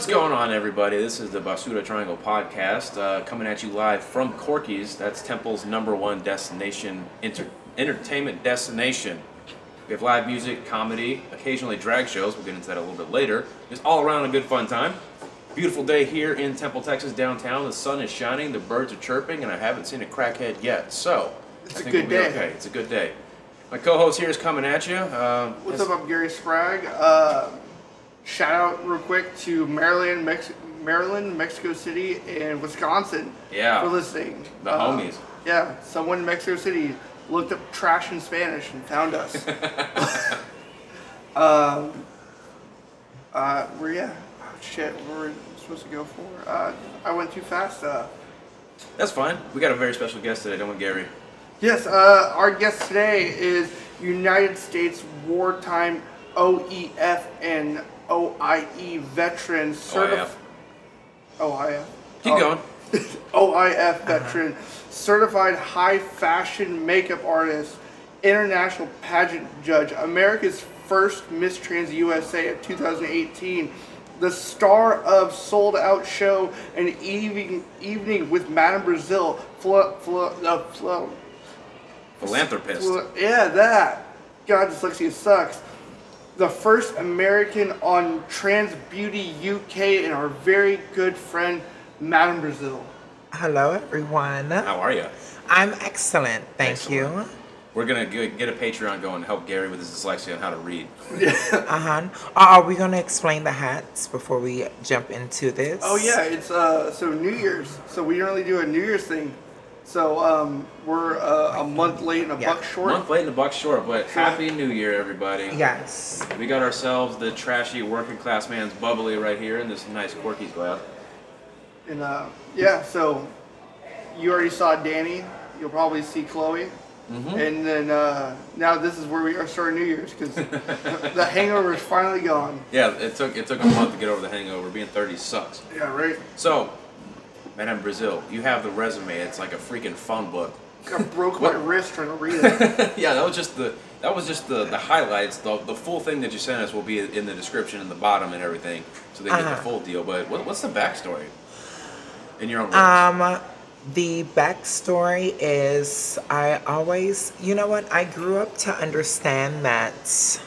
What's going on, everybody? This is the Basura Triangle podcast, uh, coming at you live from Corky's. That's Temple's number one destination, inter- entertainment destination. We have live music, comedy, occasionally drag shows. We'll get into that a little bit later. It's all around a good fun time. Beautiful day here in Temple, Texas, downtown. The sun is shining, the birds are chirping, and I haven't seen a crackhead yet. So, It's I a think good we'll be day. Okay, it's a good day. My co-host here is coming at you. Uh, What's up? I'm Gary Sprague. Uh, shout out real quick to Maryland, Mex- Maryland, Mexico City, and Wisconsin Yeah. for listening. The Uh, homies. Yeah, someone in Mexico City looked up trash in Spanish and found us. um, uh, we're yeah. Oh, shit, were we supposed to go for? Uh, I went too fast. Uh, That's fine. We got a very special guest today, don't we, Gary? Yes, uh, our guest today is United States wartime OEF and OIE veteran certified. OIF. Keep Oh, going. OIF veteran, certified high fashion makeup artist, international pageant judge, America's first Miss Trans USA of 2018, the star of Sold Out Show and Evening, evening with Madame Brazil, flo, flo, uh, flo, Philanthropist. flo- yeah, that. God, dyslexia sucks. The first American on Trans Beauty UK and our very good friend, Madame Brazil. Hello, everyone. How are you? I'm excellent, thank Excellent. We're gonna get a Patreon going and help Gary with his dyslexia on how to read. Uh huh. Are we going to explain the hats before we jump into this? Oh yeah, it's uh so New Year's. So we normally do a New Year's thing. So um we're uh, a month late and a Yeah. buck short. Month late and a buck short, but happy New Year, everybody. Yes. We got ourselves the trashy working class man's bubbly right here in this nice Corky's glass. And uh yeah, so you already saw Danny. You'll probably see Chloe. Mm-hmm. And then uh, now this is where we are starting New Year's because the hangover is finally gone. Yeah, it took it took a month to get over the hangover. Being 30 sucks. Yeah, right. So, Madame Brazil, you have the resume. It's like a freaking phone book. I broke my wrist trying to read it. yeah, that was just the that was just the, the highlights. The, the full thing that you sent us will be in the description in the bottom and everything, so they get the Uh-huh. full deal. But what, what's the backstory? In your own words. Um, the backstory is I always, you know what? I grew up to understand that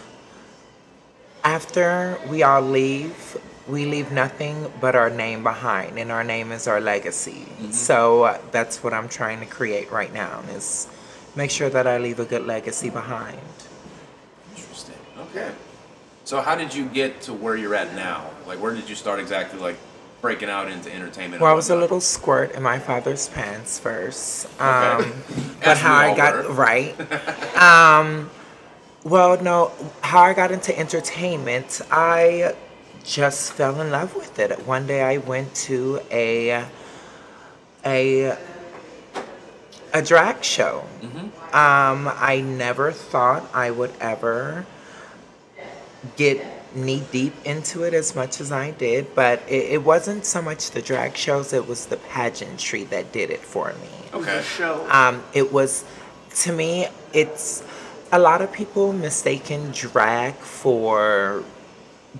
after we all leave, we leave nothing but our name behind, and our name is our legacy. So uh, that's what I'm trying to create right now is make sure that I leave a good legacy behind. Interesting. Okay. So how did you get to where you're at now? Like where did you start exactly like breaking out into entertainment? Well, I was a little squirt in my father's pants first. Okay. Um, but how I got were. right. um, well, no, how I got into entertainment, I just fell in love with it. One day I went to a a a drag show. Mm-hmm. Um, I never thought I would ever get knee deep into it as much as I did, but it, it wasn't so much the drag shows, it was the pageantry that did it for me. Okay. show. Um, it was, to me, it's a lot of people mistaken drag for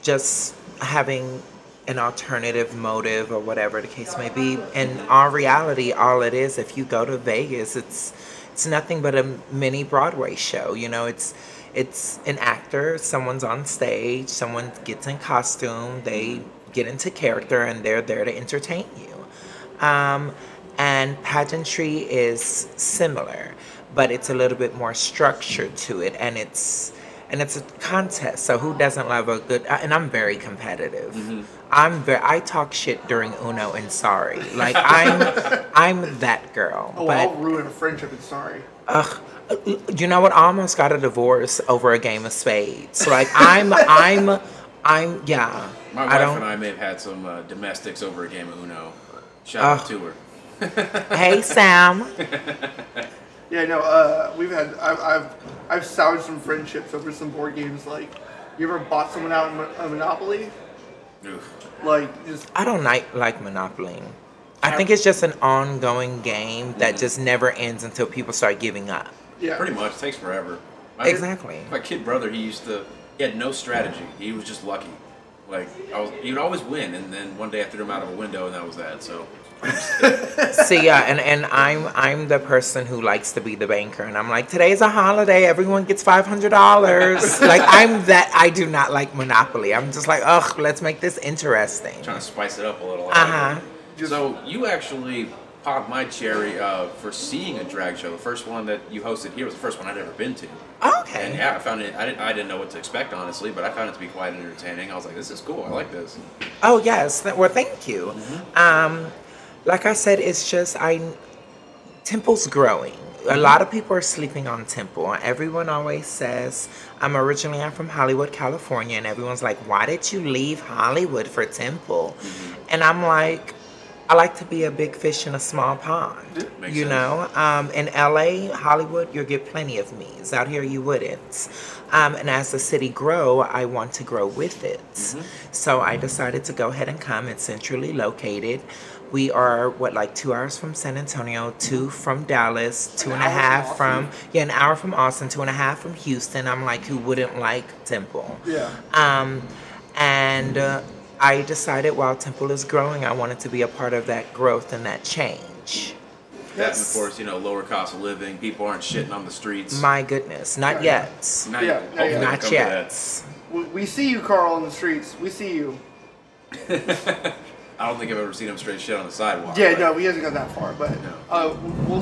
just having an alternative motive or whatever the case may be. And our reality, all it is, if you go to Vegas, it's it's nothing but a mini Broadway show. You know, it's it's an actor, someone's on stage, someone gets in costume, they get into character, and they're there to entertain you. Um, and pageantry is similar, but it's a little bit more structured to it, and it's and it's a contest. So who doesn't love a good? And I'm very competitive. I'm very. I talk shit during Uno and sorry. Like I'm I'm that girl. oh, but I'll ruin a friendship. And sorry. Ugh, you know what? I almost got a divorce over a game of spades. Like I'm, I'm, I'm. Yeah, My I wife don't. and I may have had some uh, domestics over a game of Uno. Shout out to her. Hey Sam. Yeah, no. Uh, we've had. I've, I've I've salvaged some friendships over some board games. Like, you ever bought someone out in a Monopoly? Oof. Like, just I don't like like Monopoly. I think it's just an ongoing game that just never ends until people start giving up. yeah. Pretty much takes forever. My- Exactly. My kid brother, he used to. He had no strategy. He was just lucky. Like I was, you'd always win, and then one day I threw him out of a window, and that was that. So See, yeah, and, and I'm I'm the person who likes to be the banker, and I'm like, today's a holiday, everyone gets five hundred dollars. like I'm that. I do not like Monopoly. I'm just like, ugh, let's make this interesting. trying to spice it up a little. Uh huh. So you actually popped my cherry uh, for seeing a drag show. The first one that you hosted here was the first one I'd ever been to. And Okay. yeah, I found it. I didn't. I didn't know what to expect honestly, but I found it to be quite entertaining. I was like, this is cool. I like this. Oh yes. Well, thank you. Um, like I said, it's just I. Temple's growing. A lot of people are sleeping on Temple. Everyone always says, I'm originally I'm from Hollywood, California, and everyone's like, why did you leave Hollywood for Temple? And I'm like, I like to be a big fish in a small pond. Makes you know, um, in LA, Hollywood, you'll get plenty of me's. Out here, you wouldn't. Um, and as the city grow, I want to grow with it. Mm-hmm. So I decided to go ahead and come. It's centrally located. We are what like two hours from San Antonio, two from Dallas, two An and a hour from from yeah, an hour from Austin, two and a half from Houston. I'm like, who wouldn't like Temple? Yeah. Um, and uh, I decided while Temple is growing, I wanted to be a part of that growth and that change. That and of course, you know, lower cost of living. People aren't shitting on the streets. My goodness, not Yeah. yet. Not, Yeah, hopefully yeah. it'll Not yet. We, we see you, Carl, in the streets. We see you. that. I don't think I've ever seen him straight shit on the sidewalk. Yeah, but no, he hasn't gone that far, but No. uh, we'll.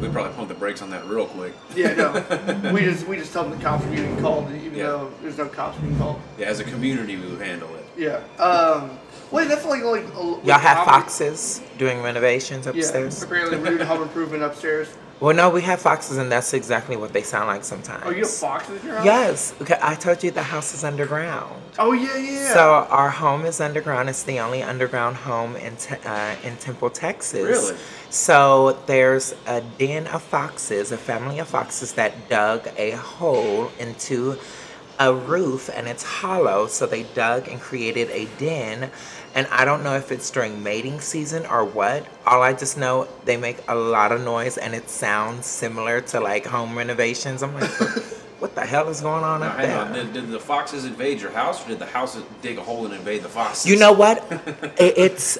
We probably pump the brakes on that real quick. Yeah, no. we just we just tell them the cops are being called, even Yeah. though there's no cops being called. Yeah, as a community, we would handle it. Yeah. Um. Wait, that's like like. a- Y'all have comedy- foxes doing renovations Yeah. upstairs? Apparently, we're doing home improvement upstairs. Well, no, we have foxes, and that's exactly what they sound like sometimes. Oh, you have foxes in your house? Yes. Okay, I told you the house is underground. Oh yeah, yeah. So our home is underground. It's the only underground home in te- uh, in Temple, Texas. Really? So there's a den of foxes, a family of foxes that dug a hole into a roof, and it's hollow. So they dug and created a den. And I don't know if it's during mating season or what. All I just know they make a lot of noise, and it sounds similar to like home renovations. I'm like, what the hell is going on Now, up there? on. Did, did the foxes invade your house, or did the houses dig a hole and invade the foxes? You know what? It's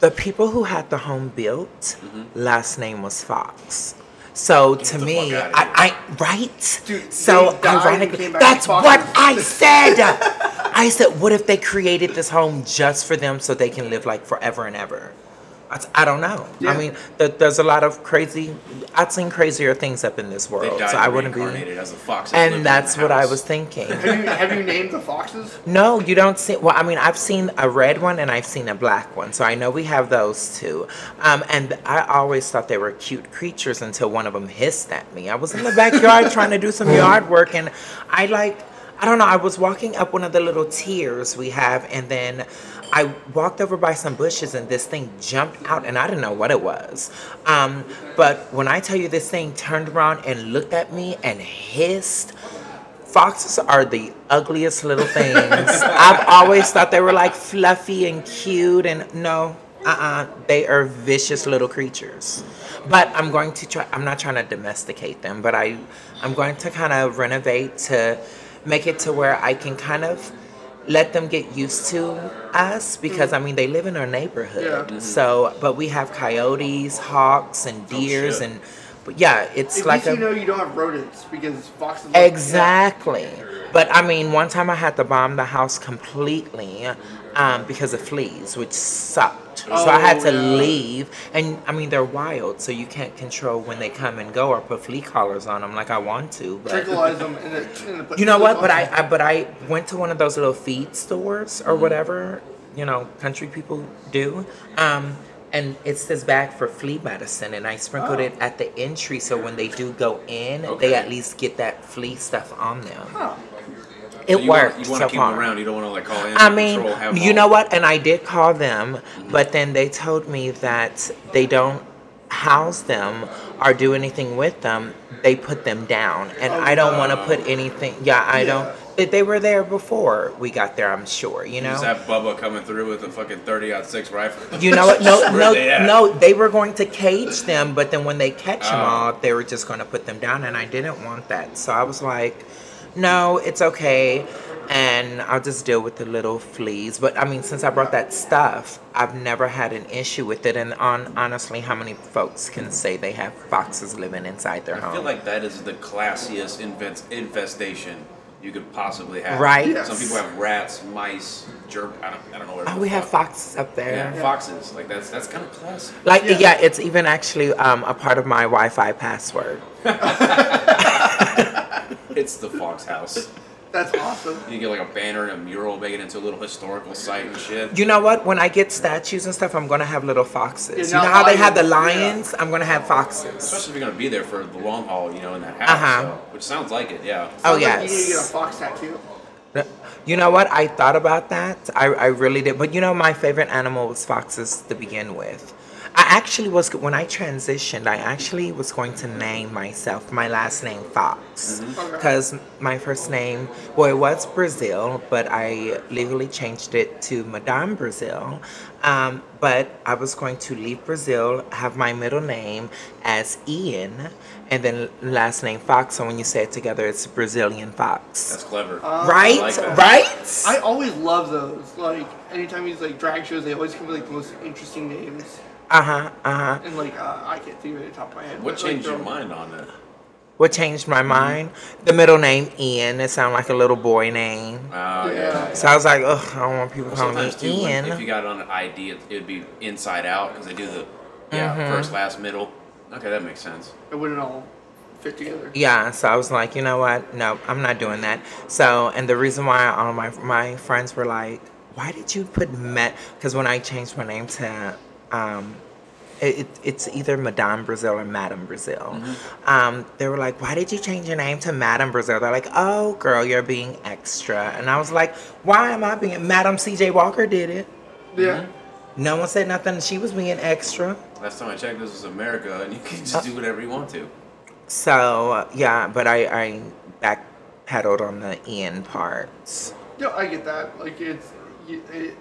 the people who had the home built. Mm-hmm. Last name was Fox. So to me, I, I right. Dude, so they died and ironically, that's what. I said. I said, what if they created this home just for them so they can live like forever and ever? I, I don't know. Yeah. I mean, th- there's a lot of crazy. I've seen crazier things up in this They world, died so I wouldn't be. as a fox. that And that's the what I was thinking. have you have you named the foxes? No, you don't see. Well, I mean, I've seen a red one and I've seen a black one, so I know we have those two. Um, and I always thought they were cute creatures until one of them hissed at me. I was in the backyard trying to do some yard work, and I like, I don't know, I was walking up one of the little tiers we have, and then I walked over by some bushes, and this thing jumped out, and I didn't know what it was. Um, but when I tell you this thing turned around and looked at me and hissed. Foxes are the ugliest little things. I've always thought they were like fluffy and cute, and no, uh-uh, they are vicious little creatures. But I'm going to try. I'm not trying to domesticate them, but I, I'm going to kind of renovate to make it to where I can kind of let them get used to us because I mean they live in our neighborhood. Yeah. Mm-hmm. So, but we have coyotes, hawks, and oh, deers, shit. and but yeah, it's At like least a you know you don't have rodents because foxes. like- Exactly. But I mean, one time I had to bomb the house completely um, because of fleas, which sucked. so I had Oh, to yeah. leave. And I mean, they're wild, so you can't control when they come and go or put flea collars on them like I want to. But them and then you know what? But I. I but I went to one of those little feed stores or Mm-hmm. whatever you know country people do. Um, and it's this bag for flea medicine, and I sprinkled Oh. it at the entry so when they do go in, Okay. they at least get that flea stuff on them. It So you worked Want, you want so to keep far. them around. You don't want to like call in. I mean, control, have you know what? And I did call them, mm-hmm. but then they told me that they don't house them or do anything with them. They put them down, and Oh, I don't want to put oh. anything. Yeah, I Yeah. don't. They, they were there before we got there. I'm sure. You know. have Bubba coming through with a fucking 30 out six rifle. You know what? No, no, they no. They were going to cage them, but then when they catch them Oh. all, they were just going to put them down, and I didn't want that. So I was like, no, it's okay. and I'll just deal with the little fleas. But I mean, since I brought that stuff, I've never had an issue with it. And on honestly, how many folks can say they have foxes living inside their I home? I feel like that is the classiest invest- infestation you could possibly have. Right. Yes. Some people have rats, mice, jerk. I don't, I don't know what. oh, we have foxes up there. Yeah, foxes. Like that's that's kind of classy. Like Yeah. yeah. it's even actually um, a part of my Wi-Fi password. It's the fox house. That's awesome. You get like a banner and a mural, make it into a little historical site and shit. You know what? When I get statues and stuff, I'm gonna have little foxes. Yeah, you know not how they have the lions, yeah. I'm gonna have foxes. Especially if you're gonna be there for the long haul, you know, in that house. Uh-huh. so- which sounds like it, yeah. Oh Sounds like You need to get a fox tattoo. You know what? I thought about that. I, I really did. But you know, my favorite animal was foxes to begin with. I actually was when I transitioned. I actually was going to name myself my last name Fox Okay. because my first name, well, it was Brazil, but I legally changed it to Madame Brazil. Um, but I was going to leave Brazil, have my middle name as Ian, and then last name Fox. So when you say it together, it's Brazilian Fox. That's clever. right? like right? I always love those. Like anytime these like drag shows, they always come with like the most interesting names. Uh huh. Uh huh. And like uh, I can't think of it at the top of my head. What but, like, changed your mind on that? What changed my mind? The middle name Ian. It sounded like a little boy name. Oh, yeah. Yeah. So I was like, ugh, I don't want people Well, calling me sometimes too, when- Ian. if you got it on an ID, it, it'd be inside out because they do the yeah Mm-hmm. first, last, middle. Okay, that makes sense. It wouldn't all fit together. Yeah, so I was like, you know what? No, I'm not doing that. So, and the reason why all my my friends were like, why did you put Met? Because when I changed my name to, um, it, it- it's either Madame Brazil or Madame Brazil. Um, they were like, why did you change your name to Madame Brazil? They're like, oh, girl, you're being extra. And I was like, why am I being? Madame C.J. Walker did it. Yeah. No one said nothing. She was being extra. Last time I checked, this was America, and you can just do whatever you want to. So uh, yeah, but I I backpedaled on the Ian parts. No, I get that. Like it's, you, it,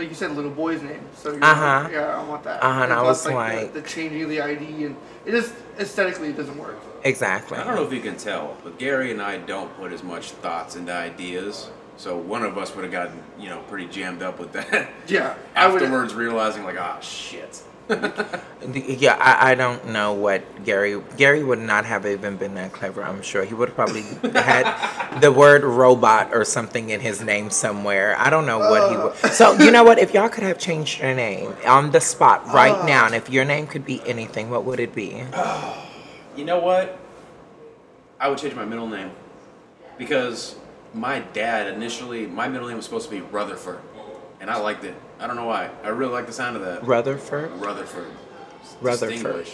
like you said, little boy's name. So you're Uh-huh. like, yeah, I want that. Uh-huh, and I Plus, was the- like- the, changing of the ID and it just aesthetically it doesn't work. Exactly. I don't know if you can tell, but Gary and I don't put as much thoughts into ideas. So one of us would have gotten, you know, pretty jammed up with that. Yeah, I Afterwards, realizing like, ah, shit. Yeah, I, I don't know what Gary Gary would not have even been that clever. I'm sure he would have probably had the word robot or something in his name somewhere. I don't know what he would. Uh. So you know what? If y'all could have changed your name on the spot right uh. now, and if your name could be anything, what would it be? You know what? I would change my middle name because my dad initially, my middle name was supposed to be Rutherford, and I liked it. I don't know why. I really like the sound of that. Rutherford. Rutherford. Rutherford.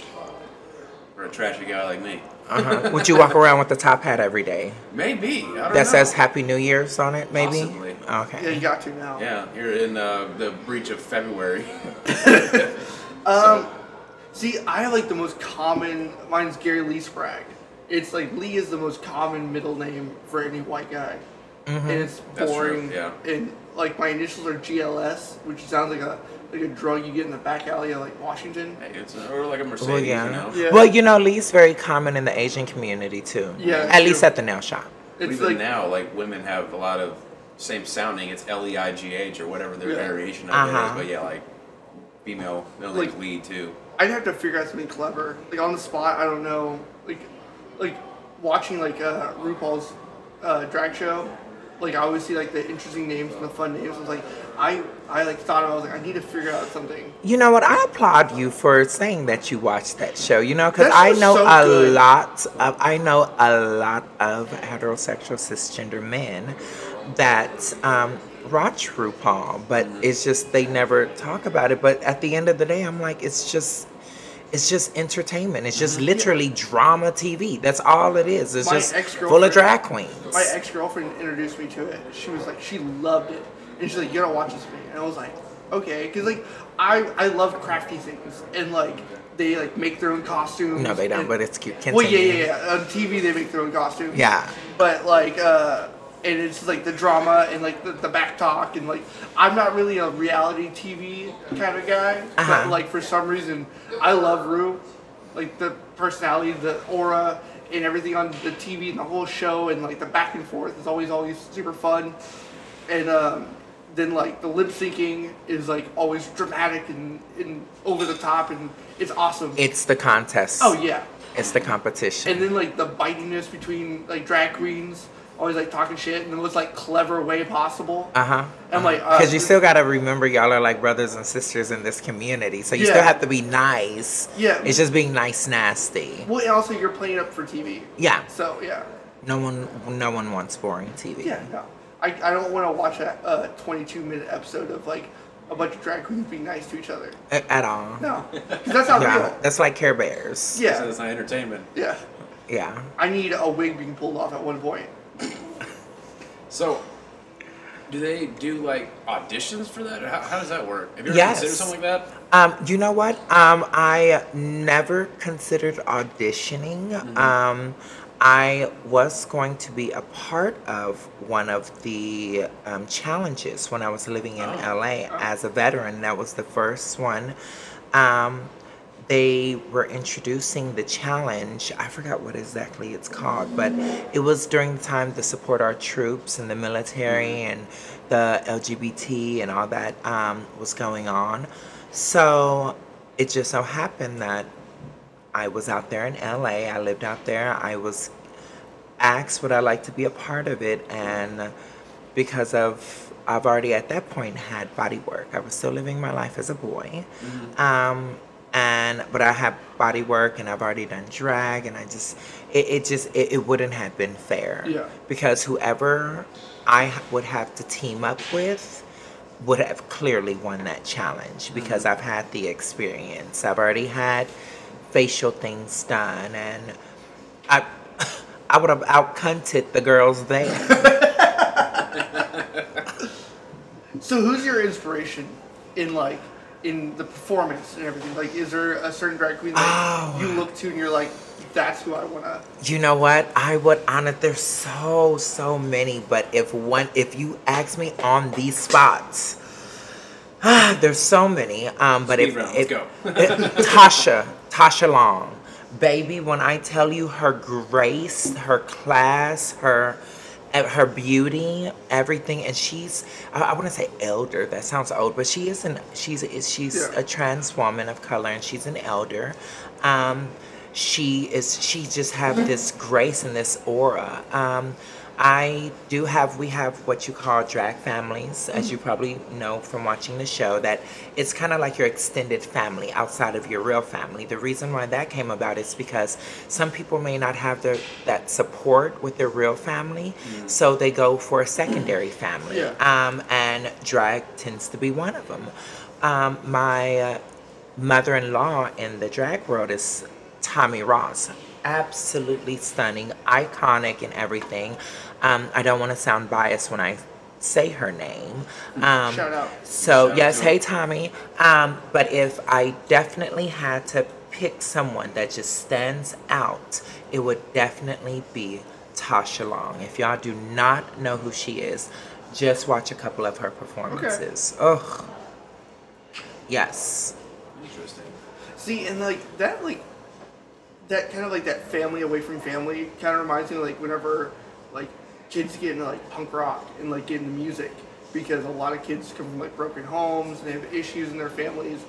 For a trashy guy like me. Uh-huh. would you walk around with the top hat every day Maybe. I don't know. that says Happy New Year's on it? Maybe. Possibly. Okay. Yeah, you got to now. Yeah, you're in uh, the breach of February. Um, see, I have like the most common. Mine's Gary Lee Sprague. It's like Lee is the most common middle name for any white guy, and it's That's true, boring. yeah. And like my initials are GLS, which sounds like a like a drug you get in the back alley of like Washington. Hey, it's or like a Mercedes, Well, yeah. you know. Yeah. Well, you know, Lee's very common in the Asian community too. Yeah, At true. least at the nail shop. It's even like now, like women have a lot of same sounding. It's L E I G H or whatever their Yeah. variation of it Uh-huh. is. But yeah, like female middle Like- name's lead too. I'd have to figure out something clever. Like on the spot, I don't know. Like, like watching like uh, RuPaul's uh, drag show. Like I always see like the interesting names and the fun names. I was like, I I like thought I was like I need to figure out something. You know what? I applaud you for saying that you watched that show. You know, because I know so a good. lot of I know a lot of heterosexual cisgender men that um, watch RuPaul, but it's just they never talk about it. But at the end of the day, I'm like, it's just. It's just entertainment. It's just literally drama TV. That's all it is. It's My just full of drag queens. My ex girlfriend introduced me to it. She was like, she loved it, and she's like, you gotta watch this with me. And I was like, okay, because like I I love crafty things and like they like make their own costumes. no, they don't. and- But it's cute. Well, yeah, yeah, yeah. On TV, they make their own costumes. Yeah. But like, uh, and it's like the drama and like the, the back talk and like, I'm not really a reality TV kind of guy. Uh-huh. But like for some reason, I love Ru, like the personality, the aura, and everything on the TV and the whole show and like the back and forth is always always super fun, and um, then like the lip syncing is like always dramatic and, and over the top and it's awesome. It's the contest. oh yeah, It's the competition. and then like the bitiness between like drag queens always like talking shit in the most like clever way possible. uh huh. I'm like, uh, Because you still got to remember, y'all are like brothers and sisters in this community. So you still have to be nice. Yeah. It's just being nice, nasty. Well, and also you're playing up for TV. Yeah. So yeah, No one, no one wants boring TV. yeah, no, I, I don't want to watch a, a 22 minute episode of like a bunch of drag queens being nice to each other. At all. No, 'cause that's not Yeah. real. That's like Care Bears. Yeah, That's not entertainment. yeah. Yeah. I need a wig being pulled off at one point. So, do they do like auditions for that? How, how does that work? Have you ever Yes. considered something like that? Um, you know what? Um, I never considered auditioning. Um, I was going to be a part of one of the um, challenges when I was living in Oh. LA as a veteran. That was the first one. Um, they were introducing the challenge. I forgot what exactly it's called, but it was during the time to support our troops and the military and the LGBT and all that um, was going on. So it just so happened that I was out there in LA. I lived out there. I was asked would I like to be a part of it, and because of I've already at that point had body work. I was still living my life as a boy, um, and but I have body work, and I've already done drag, and I just it, it just it, it wouldn't have been fair. Yeah. Because whoever I would have to team up with would have clearly won that challenge mm-hmm. because I've had the experience. I've already had facial things done, and I I would have outcunted the girls there. So who's your inspiration in like in the performance and everything? Like, is there a certain drag queen that Oh. you look to and you're like, that's who I wanna? You know what? I would honor. There's so so many, but if one, if you ask me on these spots, there's so many. Um, but Speed if, round, if let's go. Tasha, Tasha Long, baby, when I tell you her grace, her class, her her beauty, everything, and she's I, I wouldn't say elder. That sounds old, but she isn't. She's is she's Yeah. a trans woman of color, and she's an elder. Um, she is. She just have this grace and this aura. Um, I do have. We have what you call drag families, as you probably know from watching the show. That it's kind of like your extended family outside of your real family. The reason why that came about is because some people may not have their that support with their real family, so they go for a secondary family. Yeah. Um, and drag tends to be one of them. Um, my uh, mother-in-law in the drag world is Tommie Ross. Absolutely stunning, iconic and everything. Um, I don't want to sound biased when I say her name. Um, Shout out. So Shout yes, to hey. Tommie. Um, but if I definitely had to pick someone that just stands out, it would definitely be Tasha Long. If y'all do not know who she is, just watch a couple of her performances. Ugh. Yes. Interesting. See, and like that, like that kind of like that family away from family kind of reminds me of, like whenever like kids get into like punk rock and like get into music because a lot of kids come from like broken homes and they have issues in their families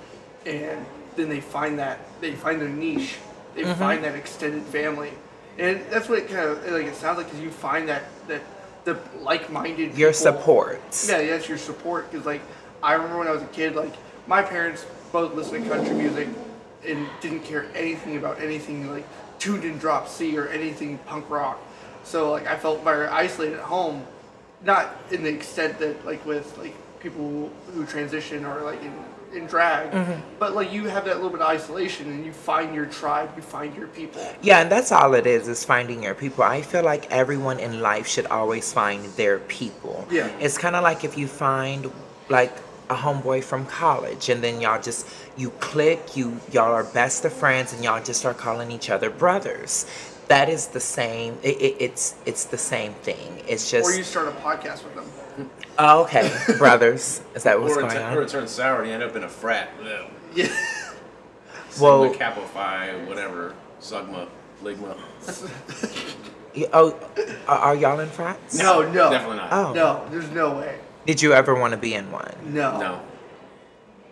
and then they find that they find their niche they Mm-hmm. find that extended family and that's what it kind of like it sounds like because you find that that the like-minded Your people- support. yeah, that's your support. Because like, I remember when I was a kid, like my parents both listened to country music and didn't care anything about anything like tuned in drop C or anything punk rock. So like, I felt very isolated at home, not in the extent that like with like people who transition or like in in drag, mm-hmm. but like you have that little bit of isolation and you find your tribe, you find your people. Yeah, and that's all it is, is finding your people. I feel like everyone in life should always find their people. Yeah. It's kind of like if you find, like, a homeboy from college and then y'all just you click you y'all are best of friends and y'all just start calling each other brothers that is the same it, it, it's it's the same thing it's just Or you start a podcast with them. oh, okay brothers is that what's Or it, going turn- or it on turns sour and you end up in a frat. Ugh. Yeah. Well- Sigma, Kappa Phi, whatever. Sigma. Ligma. Oh, are, are y'all in frats? No, no, Definitely not. Oh. no. There's no way. Did you ever want to be in one? No.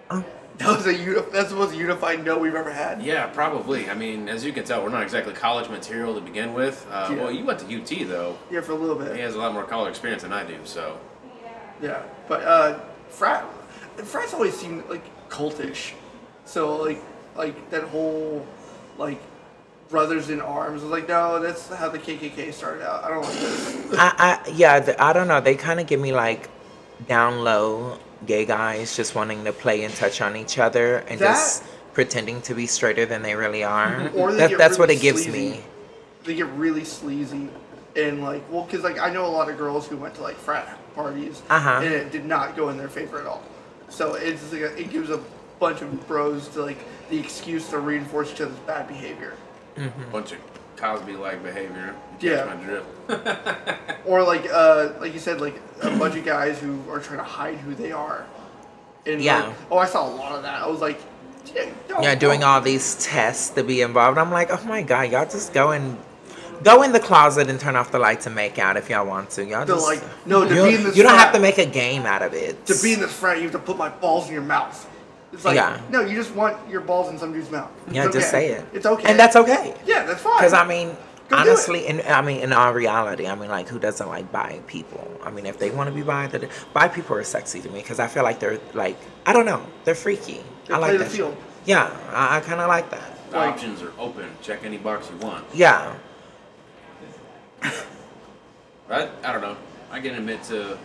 No. That was a That's the most unified no we've ever had. Yeah, probably. I mean, as you can tell, we're not exactly college material to begin with. Uh, Yeah. Well, you went to UT though. Yeah, for a little bit. He has a lot more college experience than I do, so. Yeah, but uh, frat frats always seem like cultish. So like like that whole like brothers in arms. I was like, no, that's how the KKK started out. I don't like this. I, I yeah, the, I don't know. They kind of give me like down low gay guys just wanting to play and touch on each other and That- just pretending to be straighter than they really are. Or they That, get that's what it gives sleazy. me. They get really sleazy and like well, because like I know a lot of girls who went to like frat parties Uh-huh. and it did not go in their favor at all. So it's like a, it gives a bunch of bros to like the excuse to reinforce each other's bad behavior. Bunch of Cosby-like behavior. You Yeah. my drift. Or like uh like you said, like a bunch of guys who are trying to hide who they are. And Yeah. like, oh, I saw a lot of that. I was like, yeah, don't- Yeah, doing don't. all these tests to be involved. I'm like, oh my god, y'all just go and go in the closet and turn off the lights and make out if y'all want to. Y'all To, just like, no, to you, be in this you don't have to make a game out of it. To be in this frat, you have to put my balls in your mouth. It's like, Yeah. no, you just want your balls in some dude's mouth. It's yeah, just okay. say it. It's okay. and that's okay. Yeah, that's fine. Because I mean, Go honestly, in I mean, in all reality, I mean, like, who doesn't like bi people? I mean, if they want to be bi, then bi people are sexy to me because I feel like they're like, I don't know, they're freaky. They I like play the that. field. Yeah, I, I kind of like that. The Like- options are open. Check any box you want. Yeah, I, I don't know. I can admit to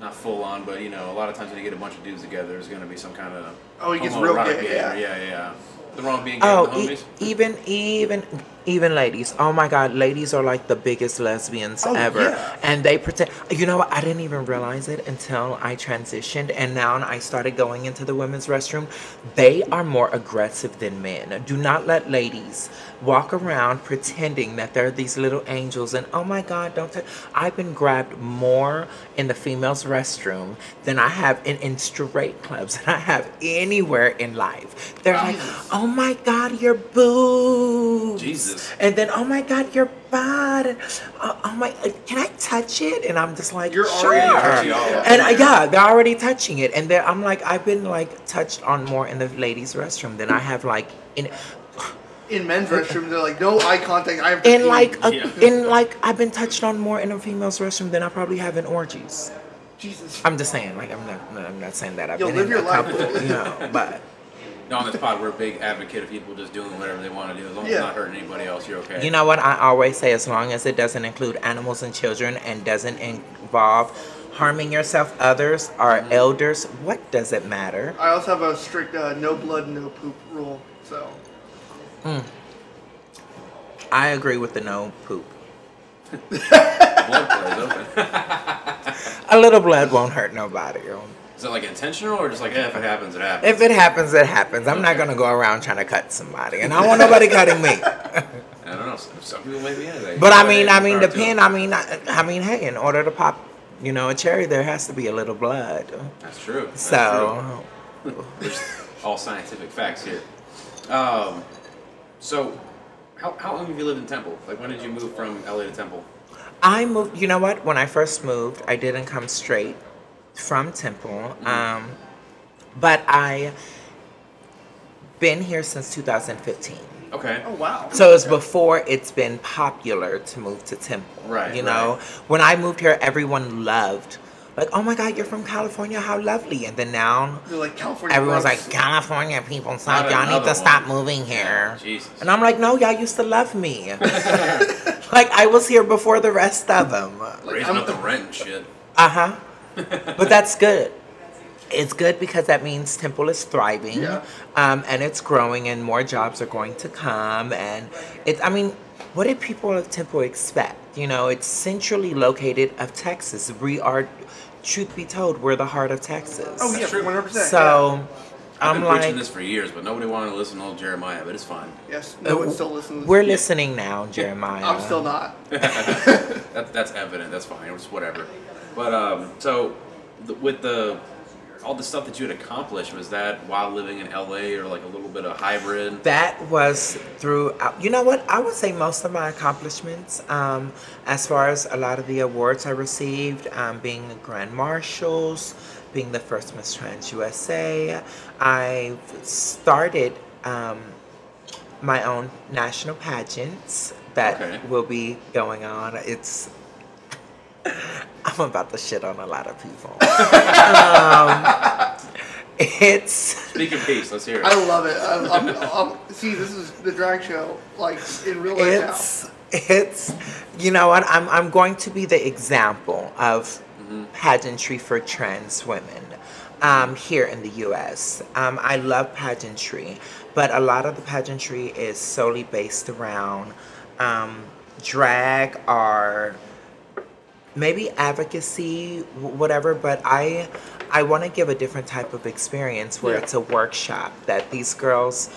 not full on, but you know, a lot of times when you get a bunch of dudes together, there's gonna be some kind of Oh, he gets real homoerotic gay, behavior. yeah. yeah, yeah. The wrong being gay Oh, with the e- even even even ladies. Oh my God, ladies are like the biggest lesbians Oh, ever, yeah. and they pretend. You know what? I didn't even realize it until I transitioned, and now I started going into the women's restroom. They are more aggressive than men. Do not let ladies walk around pretending that they're these little angels and oh my God, don't. i I've been grabbed more in the females' restroom than I have in, in straight clubs than I have anywhere in life. They're like, oh my God, your boobs. Jesus. And then, oh my God, your butt. And, oh, oh my, uh, can I touch it? And I'm just like, You're sure. already touching all of. And uh, yeah, they're already touching it. And then I'm like, I've been like touched on more in the ladies' restroom than I have like in In men's restroom, they're like, no eye contact. I have to in pee." like a, Yeah. in like I've been touched on more in a female's restroom than I probably have in orgies. Jesus. I'm just saying, like I'm not, I'm not saying that I've Yo, been live in your a life. couple, you know, but No, on this pod, we're a big advocate of people just doing whatever they want to do. As long as it's not hurting anybody else, you're okay. you know what I always say: as long as it doesn't include animals and children and doesn't involve harming yourself, others, or elders, what does it matter? I also have a strict uh, no blood, no poop rule. So I agree with the no poop. Blood plays open. A little blood won't hurt nobody. Is it like intentional or just like, eh, if it happens, it happens? If it happens, it happens. I'm not gonna go around trying to cut somebody, and I don't want nobody cutting me. I don't know. Some, some people may be into that. But I mean, I mean, are too. depend. I mean, I, I mean, hey, in order to pop, you know, a cherry, there has to be a little blood. That's true. That's So, true. There's all scientific facts here. Um, so, how, how long have you lived in Temple? Like, when did you move from LA to Temple? I moved. You know what? When I first moved, I didn't come straight from Temple, um, but I been here since 2015. Okay. oh wow. So it's before it's been popular to move to Temple. Right, You know, right. when I moved here, everyone loved, like, oh my God, you're from California, how lovely. And then now like California. everyone's gross. like, California people suck. Not Y'all need another to stop moving here. Jesus. And I'm like, no, y'all used to love me. like I was here before the rest of them. Raising I'm- up the rent and shit. Uh huh. but that's good. It's good because that means Temple is thriving, Yeah. um, and it's growing, and more jobs are going to come. And it's, I mean, what did people of Temple expect? You know, it's centrally located of Texas. We are, truth be told, we're the heart of Texas. Oh yeah, true. one hundred percent. So, I've I'm been preaching like, this for years, but nobody wanted to listen to old Jeremiah, but it's fine. Yes. No uh, one's still listening. We're listening now, Jeremiah. I'm still not. That, that's evident. That's fine. It's whatever. But um, so th- with the all the stuff that you had accomplished was that while living in LA or like a little bit of hybrid? That was through, you know what? I would say most of my accomplishments, um, as far as a lot of the awards I received, um, being the Grand Marshals, being the first Miss Trans USA, I started um, my own national pageants that Okay. will be going on. It's I'm about to shit on a lot of people. um, it's Speak of peace, let's hear it. I love it. I, I'm, I'm, see, this is the drag show, like in real life it's it's you know what I'm I'm going to be the example of pageantry for trans women um, here in the U.S. Um, I love pageantry, but a lot of the pageantry is solely based around um, drag or maybe advocacy whatever but i i want to give a different type of experience where Yeah. it's a workshop that these girls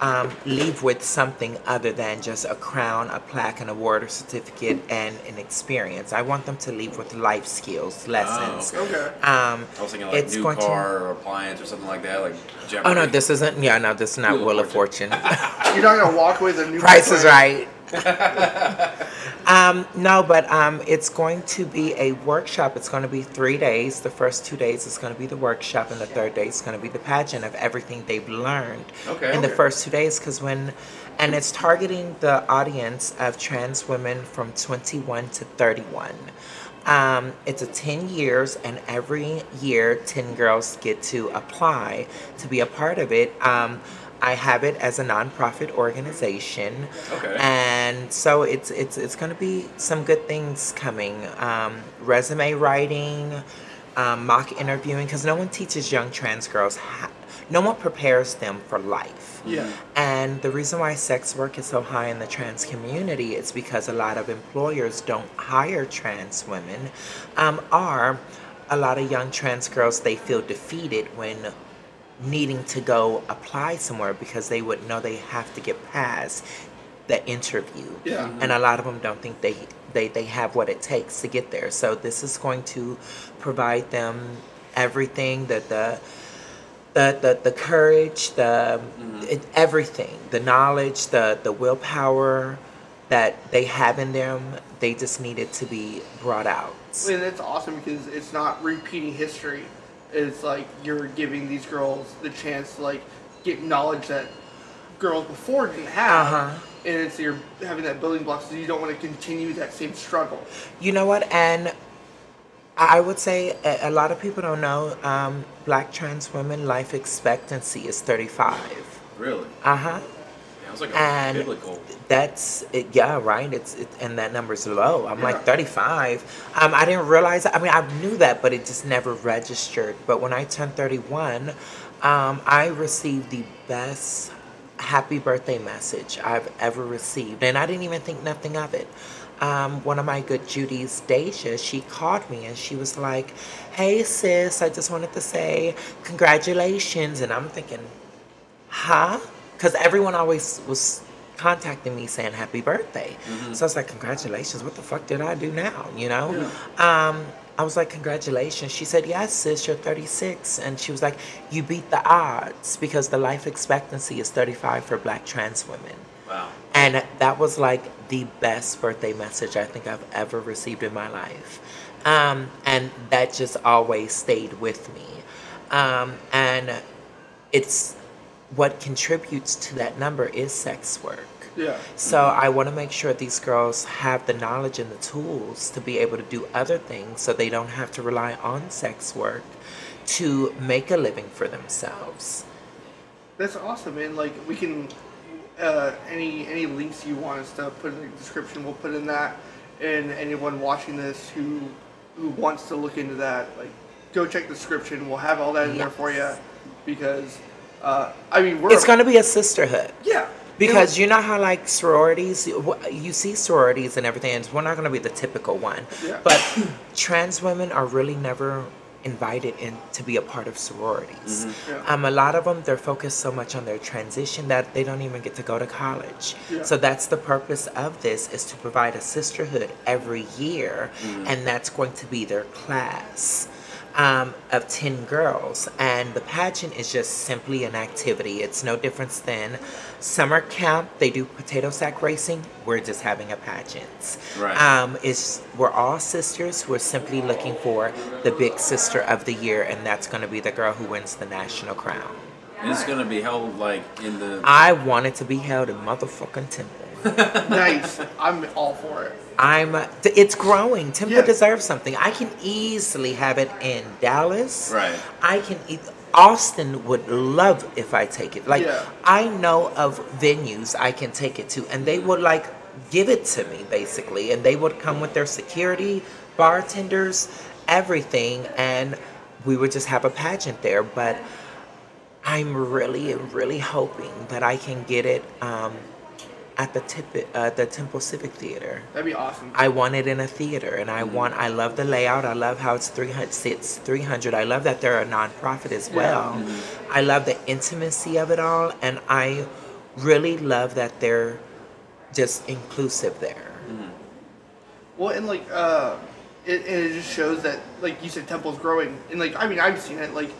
um, leave with something other than just a crown a plaque an award or certificate and an experience i want them to leave with life skills lessons okay. Okay. um, I was thinking like it's new going to- car or appliance or something like that, like Jeopardy. oh no this isn't yeah no this is not Wheel of wheel of fortune You're not gonna walk away with a new Price is right. um, no, but um, it's going to be a workshop. It's going to be three days. The first two days is going to be the workshop, and the third day is going to be the pageant of everything they've learned Okay. in the first two days. Because when, and it's targeting the audience of trans women from 21 to 31. Um, it's a 10 years, and every year, 10 girls get to apply to be a part of it. Um, I have it as a nonprofit organization, Okay. and so it's it's it's going to be some good things coming. Um, resume writing, um, mock interviewing, because no one teaches young trans girls. How, no one prepares them for life. Yeah. And the reason why sex work is so high in the trans community is because a lot of employers don't hire trans women, um, or a lot of young trans girls they feel defeated when needing to go apply somewhere because they would know they have to get past the interview. Yeah. And a lot of them don't think they, they, they have what it takes to get there. So this is going to provide them everything that the the, the, the courage, the mm-hmm. it, everything, the knowledge, the, the willpower that they have in them, they just needed to be brought out. And it's awesome because it's not repeating history. It's like you're giving these girls the chance to like get knowledge that girls before didn't have, Uh-huh. and it's you're having that building block so you don't want to continue that same struggle. You know what? And I would say a, a lot of people don't know um, black trans women life expectancy is 35. Really? Uh huh. Like And biblical. that's it, yeah, right. It's it, and that number's low. I'm Yeah. like 35. Um, I didn't realize. I mean, I knew that, but it just never registered. But when I turned 31, um, I received the best happy birthday message I've ever received, and I didn't even think nothing of it. Um, one of my good Judy's, Deja, she called me and she was like, "Hey sis, I just wanted to say congratulations." And I'm thinking, huh? Because everyone always was contacting me saying happy birthday. So I was like, congratulations. What the fuck did I do now? You know? Um, I was like, congratulations. She said, yes, sis, you're 36. And she was like, you beat the odds because the life expectancy is 35 for black trans women. Wow. And that was like the best birthday message I think I've ever received in my life. Um, and that just always stayed with me. Um, and it's what contributes to that number is sex work. Yeah. So I want to make sure these girls have the knowledge and the tools to be able to do other things so they don't have to rely on sex work to make a living for themselves. That's awesome, man. Like we can, uh, any any links you want us to put in the description, we'll put in that. And anyone watching this who who wants to look into that, like, go check the description. We'll have all that in there for you, because, uh, I mean, we're It's going to be a sisterhood. yeah. Because you know how like sororities, you see sororities and everything, and we're not going to be the typical one. Yeah. But trans women are really never invited in to be a part of sororities. Yeah. Um, a lot of them, they're focused so much on their transition that they don't even get to go to college. Yeah. So that's the purpose of this is to provide a sisterhood every year, and that's going to be their class. Um, of 10 girls. And the pageant is just simply an activity. It's no difference than summer camp. They do potato sack racing. We're just having a pageant. Right. Um, it's, we're all sisters. We're simply looking for the big sister of the year, and that's going to be the girl who wins the national crown. And it's gonna be held like in the. I want it to be held in motherfucking Temple. nice. I'm all for it. I'm. It's growing. Temple Yeah. deserves something. I can easily have it in Dallas. Right. I can. e- Austin would love if I take it. Like Yeah. I know of venues I can take it to, and they would like give it to me basically, and they would come with their security, bartenders, everything, and we would just have a pageant there. But I'm really, really hoping that I can get it um, at the tip, uh, the Temple Civic Theater. That'd be awesome. I want it in a theater, and I want. I love the layout. I love how it's three hundred. It's three hundred. I love that they're a nonprofit as well. I love the intimacy of it all, and I really love that they're just inclusive there. Well, and like, uh, it, and it just shows that, like you said, Temple's growing. And like, I mean, I've seen it, like,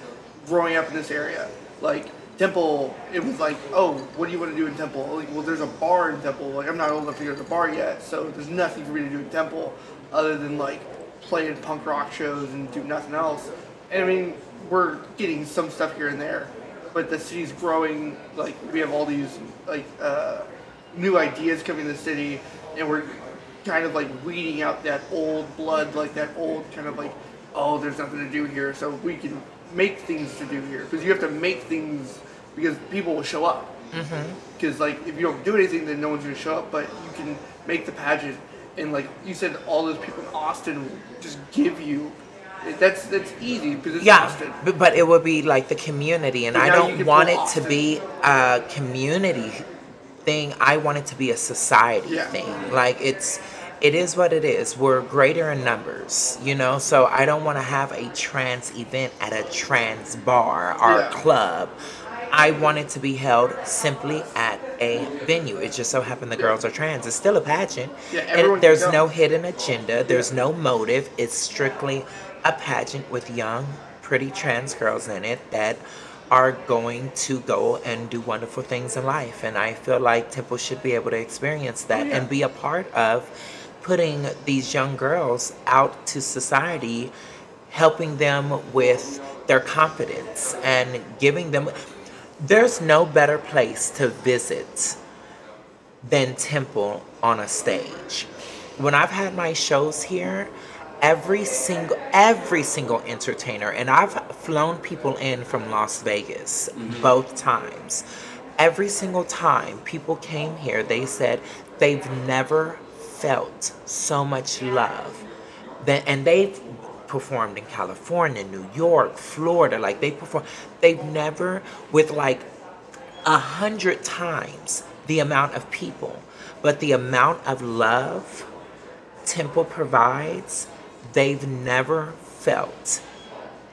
growing up in this area. Like, Temple, it was like, oh, what do you want to do in Temple? Like, well, there's a bar in Temple. Like, I'm not old enough to go to the bar yet, so there's nothing for me to do in Temple other than, like, play in punk rock shows and do nothing else. And I mean, we're getting some stuff here and there, but the city's growing. Like, we have all these, like, uh, new ideas coming to the city, and we're kind of like weeding out that old blood, like that old kind of like, oh, there's nothing to do here, so we can make things to do here because you have to make things because people will show up. Mm-hmm. Because like if you don't do anything, then no one's gonna show up. But you can make the pageant, and like you said, all those people in Austin just give you. That's that's easy because it's Yeah, Austin. but, but it would be like the community, and I don't want it to be a community thing. I want it to be a society Yeah. thing. Like it's, it is what it is. We're greater in numbers, you know. So I don't want to have a trans event at a trans bar or Yeah. club. I want it to be held simply at a venue. It just so happened the girls are trans. It's still a pageant. Yeah, And there's no hidden agenda. There's no motive. It's strictly a pageant with young, pretty trans girls in it that are going to go and do wonderful things in life. And I feel like Temple should be able to experience that Oh, yeah. and be a part of putting these young girls out to society, helping them with their confidence and giving them. There's no better place to visit than Temple on a stage. When I've had my shows here, every single every single entertainer and I've flown people in from Las Vegas mm-hmm. both times. Every single time people came here, they said they've never felt so much love. That and they've performed in California, New York, Florida, like they perform they've never with like a hundred times the amount of people, but the amount of love Temple provides, they've never felt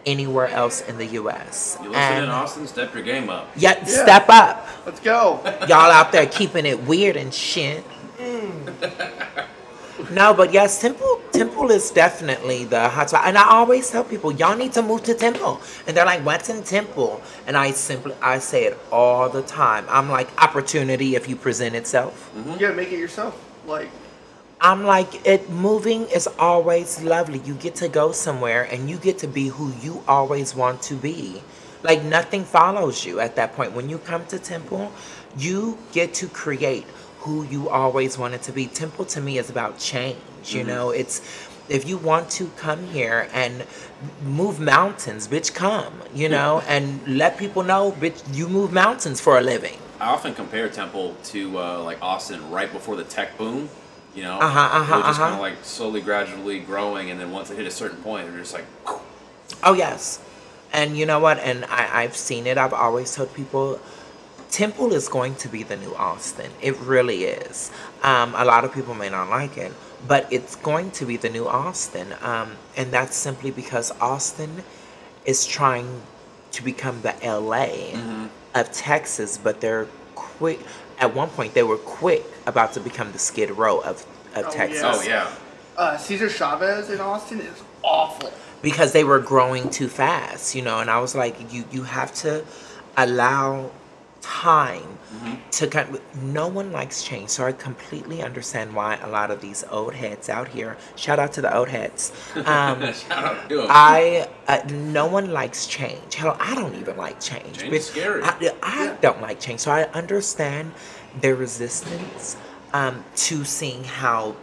anywhere else in the U.S. You listen in Austin, step your game up. yeah, Yeah. step up, Let's go. y'all out there keeping it weird and shit. No, but yes, Temple Temple is definitely the hot spot. And I always tell people, y'all need to move to Temple. And they're like, what's in Temple? And I simply I say it all the time. I'm like, opportunity if you present itself. Mm-hmm. You gotta make it yourself. Like, I'm like, it moving is always lovely. You get to go somewhere and you get to be who you always want to be. Like nothing follows you at that point. When you come to Temple, you get to create who you always wanted to be. Temple to me is about change. You know, it's if you want to come here and move mountains, bitch, come. You know, and let people know, bitch, you move mountains for a living. I often compare Temple to uh, like Austin right before the tech boom. You know, Uh-huh, uh-huh, just uh-huh. kind of like slowly, gradually growing, and then once it hit a certain point, they're just like, Oh yes, and you know what? And I, I've seen it. I've always told people, Temple is going to be the new Austin. It really is. Um, a lot of people may not like it, but it's going to be the new Austin, um, and that's simply because Austin is trying to become the LA of Texas, but they're quick. At one point, they were quick about to become the Skid Row of, of Oh, Texas. yeah. oh yeah, uh, Cesar Chavez in Austin is awful. because they were growing too fast, you know. And I was like, you you have to allow time to kind no one likes change so i completely understand why a lot of these old heads out here shout out to the old heads um, Shout out to 'em. I uh, no one likes change. Hell, I don't even like change. Change But scary. I, I Yeah. don't like change, so I understand their resistance um, to seeing how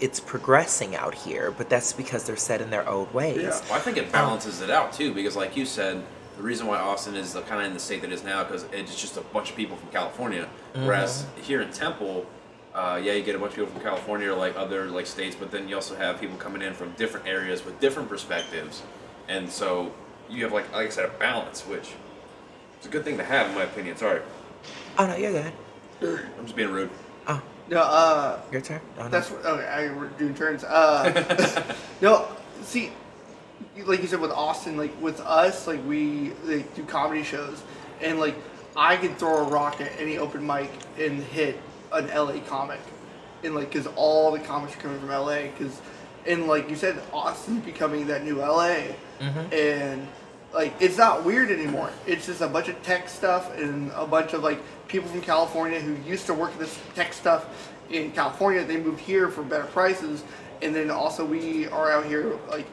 it's progressing out here. But that's because they're set in their old ways. Yeah. Well, I think it balances it out too, because like you said, the reason why Austin is the, kind of in the state that it is now, because it's just a bunch of people from California. Whereas here in Temple, uh, yeah, you get a bunch of people from California or like other like states, but then you also have people coming in from different areas with different perspectives, and so you have like like I said a balance, which is a good thing to have in my opinion. Sorry, Oh no, you're good. I'm just being rude. Oh, No, uh, your turn. Oh, no. that's what, okay. I we're doing turns. Uh, no, see, you- like you said with Austin, like with us, like we like, do comedy shows, and like I can throw a rock at any open mic and hit an LA comic, and like because all the comics are coming from LA, because and like you said, Austin's becoming that new LA, mm-hmm. and like it's not weird anymore. It's just a bunch of tech stuff and a bunch of like people from California who used to work this tech stuff in California. They moved here for better prices, and then also we are out here like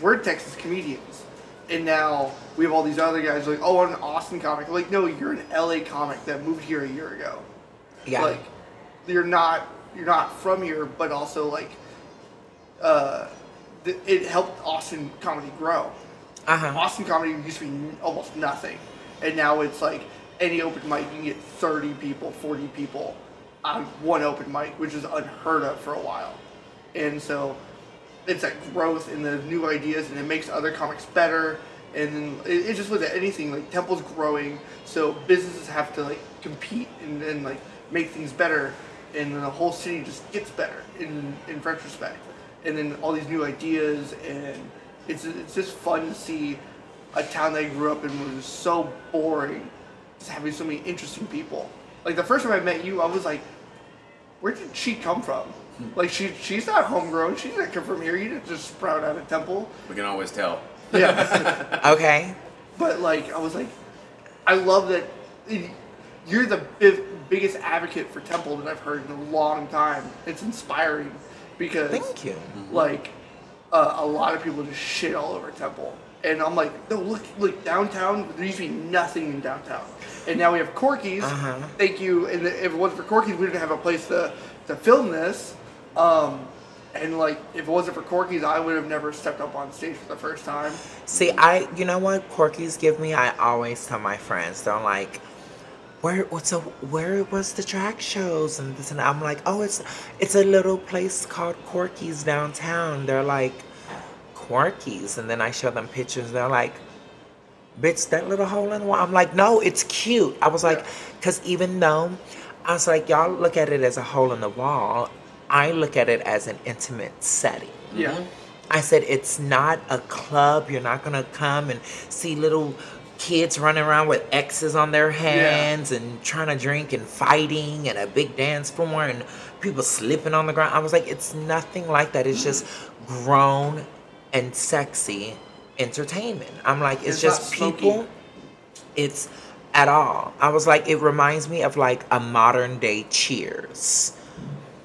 we're Texas comedians, and now we have all these other guys like oh I'm an Austin comic. Like no, you're an LA comic that moved here a year ago. yeah. Like you're not you're not from here, but also like uh, th- it helped Austin comedy grow. uh huh. Austin comedy used to be almost nothing, and now it's like any open mic you can get 30 people, 40 people on one open mic, which is unheard of for a while. And so it's that growth and the new ideas, and it makes other comics better. And it, it's just with anything like Temple's growing, so businesses have to like compete and then like make things better, and the whole city just gets better in in retrospect. And then all these new ideas, and it's it's just fun to see a town that I grew up in was so boring, just having so many interesting people. Like the first time I met you, I was like, where did she come from? Like she she's not homegrown. She didn't come from here. You didn't just sprout out of Temple. We can always tell. Yeah, Okay. but like I was like, I love that you're the big, biggest advocate for Temple that I've heard in a long time. It's inspiring because Thank you. like uh, a lot of people just shit all over Temple. And I'm like, no, look, look, downtown, there used to be nothing in downtown. And now we have Corky's. Uh-huh. Thank you. And if it wasn't for Corky's, we didn't have a place to, to film this. Um, and like, if it wasn't for Corky's, I would have never stepped up on stage for the first time. See, I, you know what Corky's give me? I always tell my friends, they're like, where, what's a, where was the track shows and this and? I'm like, oh, it's, it's a little place called Corky's downtown. They're like, Corky's, and then I show them pictures. They're like, bitch, that little hole in the wall. I'm like, no, it's cute. I was like, because even though I was like, y'all look at it as a hole in the wall, I look at it as an intimate setting. Yeah. Mm-hmm. I said, it's not a club. You're not going to come and see little kids running around with X's on their hands and trying to drink and fighting and a big dance floor and people slipping on the ground. I was like, it's nothing like that. It's just mm. grown and sexy entertainment. I'm like, it's, It's just people. It's at all. I was like, it reminds me of like a modern day Cheers.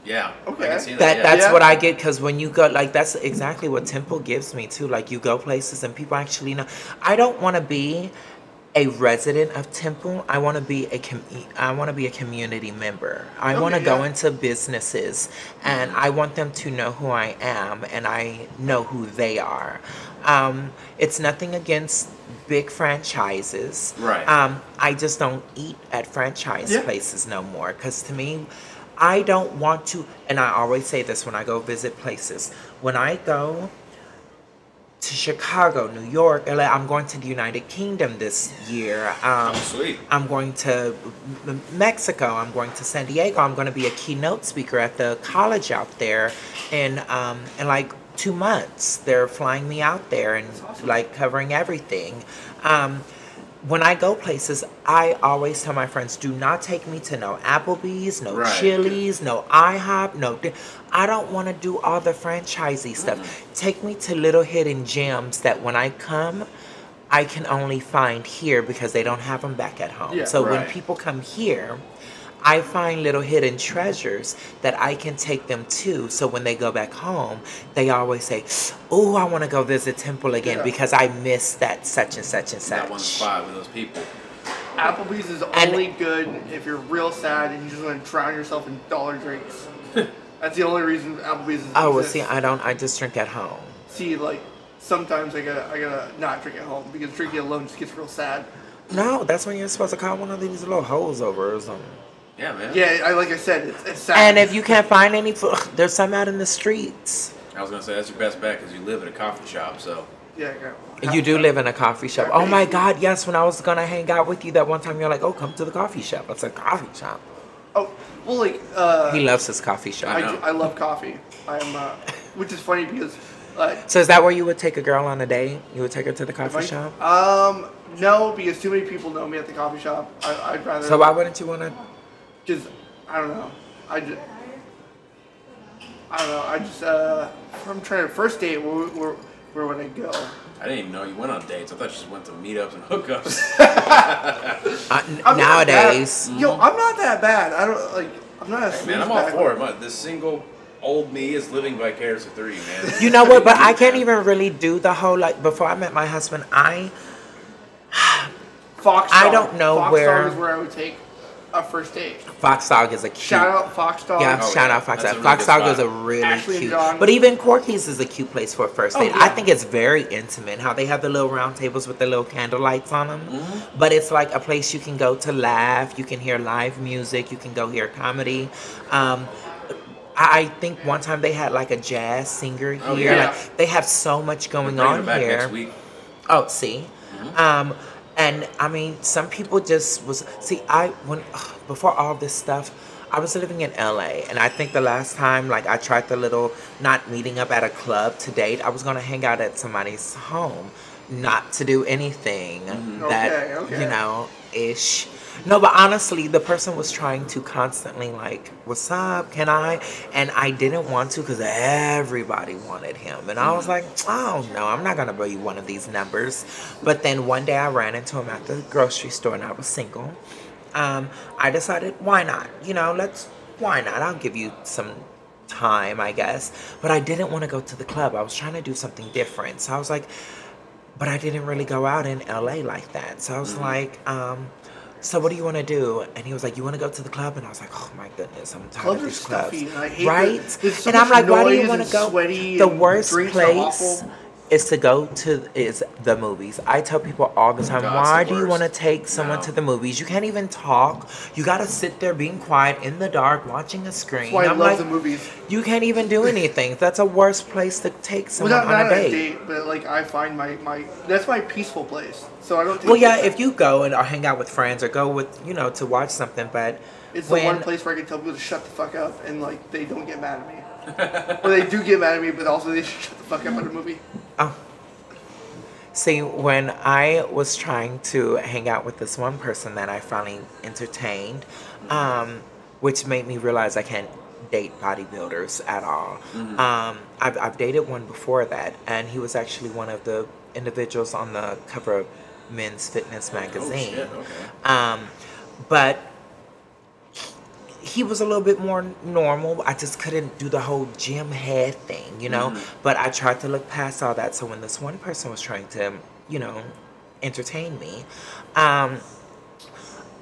Yeah. I Okay. can see that. That yeah. that's Yeah. what I get because when you go like that's exactly what Temple gives me too. Like you go places and people actually know. I don't want to be a resident of Temple. I want to be a com- I want to be a community member. I want to Okay, go into businesses and I want them to know who I am and I know who they are. Um, it's nothing against big franchises. Right. Um, I just don't eat at franchise Yeah. places no more because to me, I don't want to, and I always say this when I go visit places. When I go to Chicago, New York, LA, I'm going to the United Kingdom this year. Um, Oh, sweet. I'm going to Mexico. I'm going to San Diego. I'm going to be a keynote speaker at the college out there in um, in like two months. They're flying me out there and awesome. like covering everything. Um, when I go places, I always tell my friends, do not take me to no Applebee's, no Right. Chili's, no IHOP, no. I don't want to do all the franchisee stuff. Take me to little hidden gems that when I come, I can only find here because they don't have them back at home. Yeah, so when people come here, I find little hidden treasures that I can take them to. So when they go back home, they always say, "Oh, I want to go visit Temple again Yeah. because I miss that such and such and such." That one spot with those people. Applebee's is And- only good if you're real sad and you just want to drown yourself in dollar drinks. That's the only reason Applebee's is. Oh well, see, I don't. I just drink at home. see, like sometimes I gotta I gotta not drink at home because drinking alone just gets real sad. No, that's when you're supposed to call one of these little hoes over or something. Yeah, man. Yeah, I like I said, it's, it's sad. And if you can't find any food, there's some out in the streets. I was gonna say that's your best bet because you live in a coffee shop. So yeah, yeah. You do live in a coffee shop. Oh my God, yes. When I was gonna hang out with you that one time, you're like, "Oh, come to the coffee shop." It's a coffee shop. Oh well, like uh, He loves his coffee shop. I, know. do- I love coffee. I'm uh, which is funny because uh, So is that where you would take a girl on a date? You would take her to the coffee I- shop? Um, no, because too many people know me at the coffee shop. I, I'd rather. So why wouldn't you want to? Just I don't know. I just I don't know. I just uh, I'm trying to first date. Where where, where would I go? I didn't even know you went on dates. I thought you just went to meetups and hookups. Uh, n- I'm not nowadays, yo, I'm not that bad. I don't like. I'm not a Hey, man, I'm all for it. man. This single old me is living vicariously through you, man. you know what? But I can't even really do the whole like. Before I met my husband, I Fox. I don't know Fox where- Dog is where I would take a first date. Fox Dog is a cute. Shout out Fox Dog. Yeah, Oh, shout yeah. out Fox That's Dog. really Fox good Dog is a really Ashley cute. John. But even Corky's is a cute place for a first Oh, date. yeah. I think it's very intimate how they have the little round tables with the little candle lights on them. Mm-hmm. But it's like a place you can go to laugh. You can hear live music. You can go hear comedy. Um, I I think one time they had like a jazz singer here. Oh, yeah. Like they have so much We're going on it back here. next week. Oh, see, um, and I mean, some people just was see. I when before all this stuff, I was living in LA, and I think the last time like I tried the little not meeting up at a club to date, I was gonna hang out at somebody's home, not to do anything mm-hmm. that Okay, okay. you know ish. No, but honestly, the person was trying to constantly like, "What's up? Can I?" And I didn't want to because everybody wanted him, and I was like, "Oh no, I'm not gonna be one of these numbers." But then one day I ran into him at the grocery store, and I was single. Um, I decided, why not? You know, let's. Why not? I'll give you some time, I guess. But I didn't want to go to the club. I was trying to do something different. So I was like, but I didn't really go out in LA like that. So I was like, um, so what do you want to do? And he was like, you want to go to the club? And I was like, oh my goodness, I'm tired Clubs of these clubs. stuffy, right? the- so and I'm like, why do you want to go? the worst place. Is to go to is the movies. I tell people all the oh time, God, why the do you want to take someone No. to the movies? You can't even talk. You got to sit there being quiet in the dark watching a screen. That's why I I'm love like, the movies. you can't even do anything. That's a worse place to take Well, someone not, on not a on a date. date, but like I find my, my that's my peaceful place. So I don't. Well, yeah, if you go and or hang out with friends or go with you know to watch something, but it's when the one place where I can tell people to shut the fuck up and like they don't get mad at me. or they do get mad at me, but also they shut the fuck up at a movie. Oh, see, when I was trying to hang out with this one person that I finally entertained, um, which made me realize I can't date bodybuilders at all. Um, I've, I've dated one before that, and he was actually one of the individuals on the cover of Men's Fitness Oh magazine. shit. Okay. Um, but he was a little bit more normal. I just couldn't do the whole gym head thing, you know. But I tried to look past all that. So when this one person was trying to, you know, entertain me, um,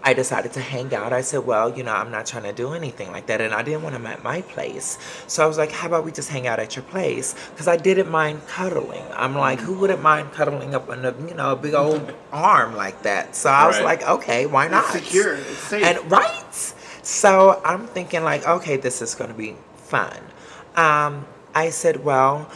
I decided to hang out. I said, well, you know, I'm not trying to do anything like that. And I didn't want him at my place. So I was like, how about we just hang out at your place? Because I didn't mind cuddling. I'm like, who wouldn't mind cuddling up on a, you know, a big old arm like that? So I was Right. like, okay, why not? It's secure. It's safe. And right. So I'm thinking like, okay, this is going to be fun. Um, I said, well,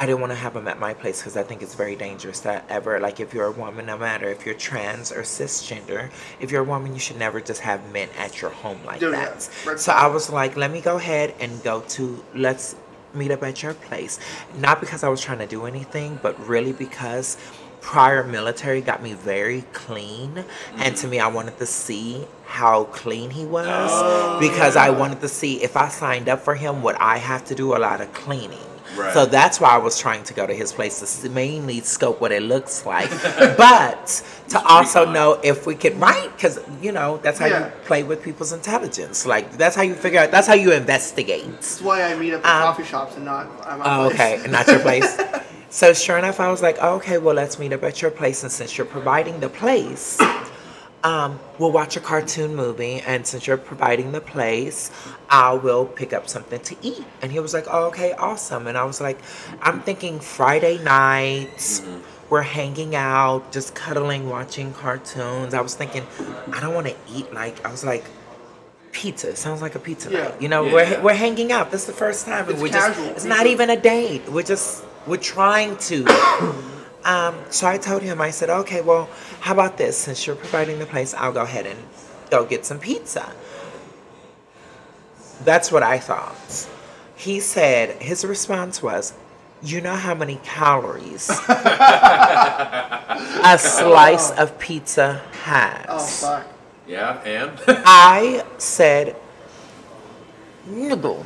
I didn't want to have him at my place because I think it's very dangerous that ever, like, if you're a woman, no matter if you're trans or cisgender, if you're a woman, you should never just have men at your home like yeah. that. So I was like, let me go ahead and go to, let's meet up at your place. Not because I was trying to do anything, but really because prior military got me very clean, and to me, I wanted to see how clean he was Oh, because I wanted to see if I signed up for him, would I have to do a lot of cleaning. Right. So that's why I was trying to go to his place to mainly scope what it looks like, but to also know if we could, right? Because you know that's how Yeah. you play with people's intelligence. Like that's how you figure out. That's how you investigate. That's why I meet up at Um, coffee shops and not at my Oh, place. okay, and not your place. so sure enough, I was like, oh, okay, well, let's meet up at your place, and since you're providing the place, um, we'll watch a cartoon movie, and since you're providing the place, I will pick up something to eat. And he was like, oh, okay, awesome. And I was like, I'm thinking Friday nights. We're hanging out, just cuddling, watching cartoons. I was thinking, I don't want to eat like I was like, pizza. It sounds like a pizza Yeah. night. You know, Yeah. we're we're hanging out. This is the first time, It's casual. just it's not even a date. We're just we're trying to. um, so I told him, I said, okay, well, how about this? Since you're providing the place, I'll go ahead and go get some pizza. That's what I thought. He said his response was, "You know how many calories a slice of pizza has." Oh fuck. Yeah, and I said, nigga,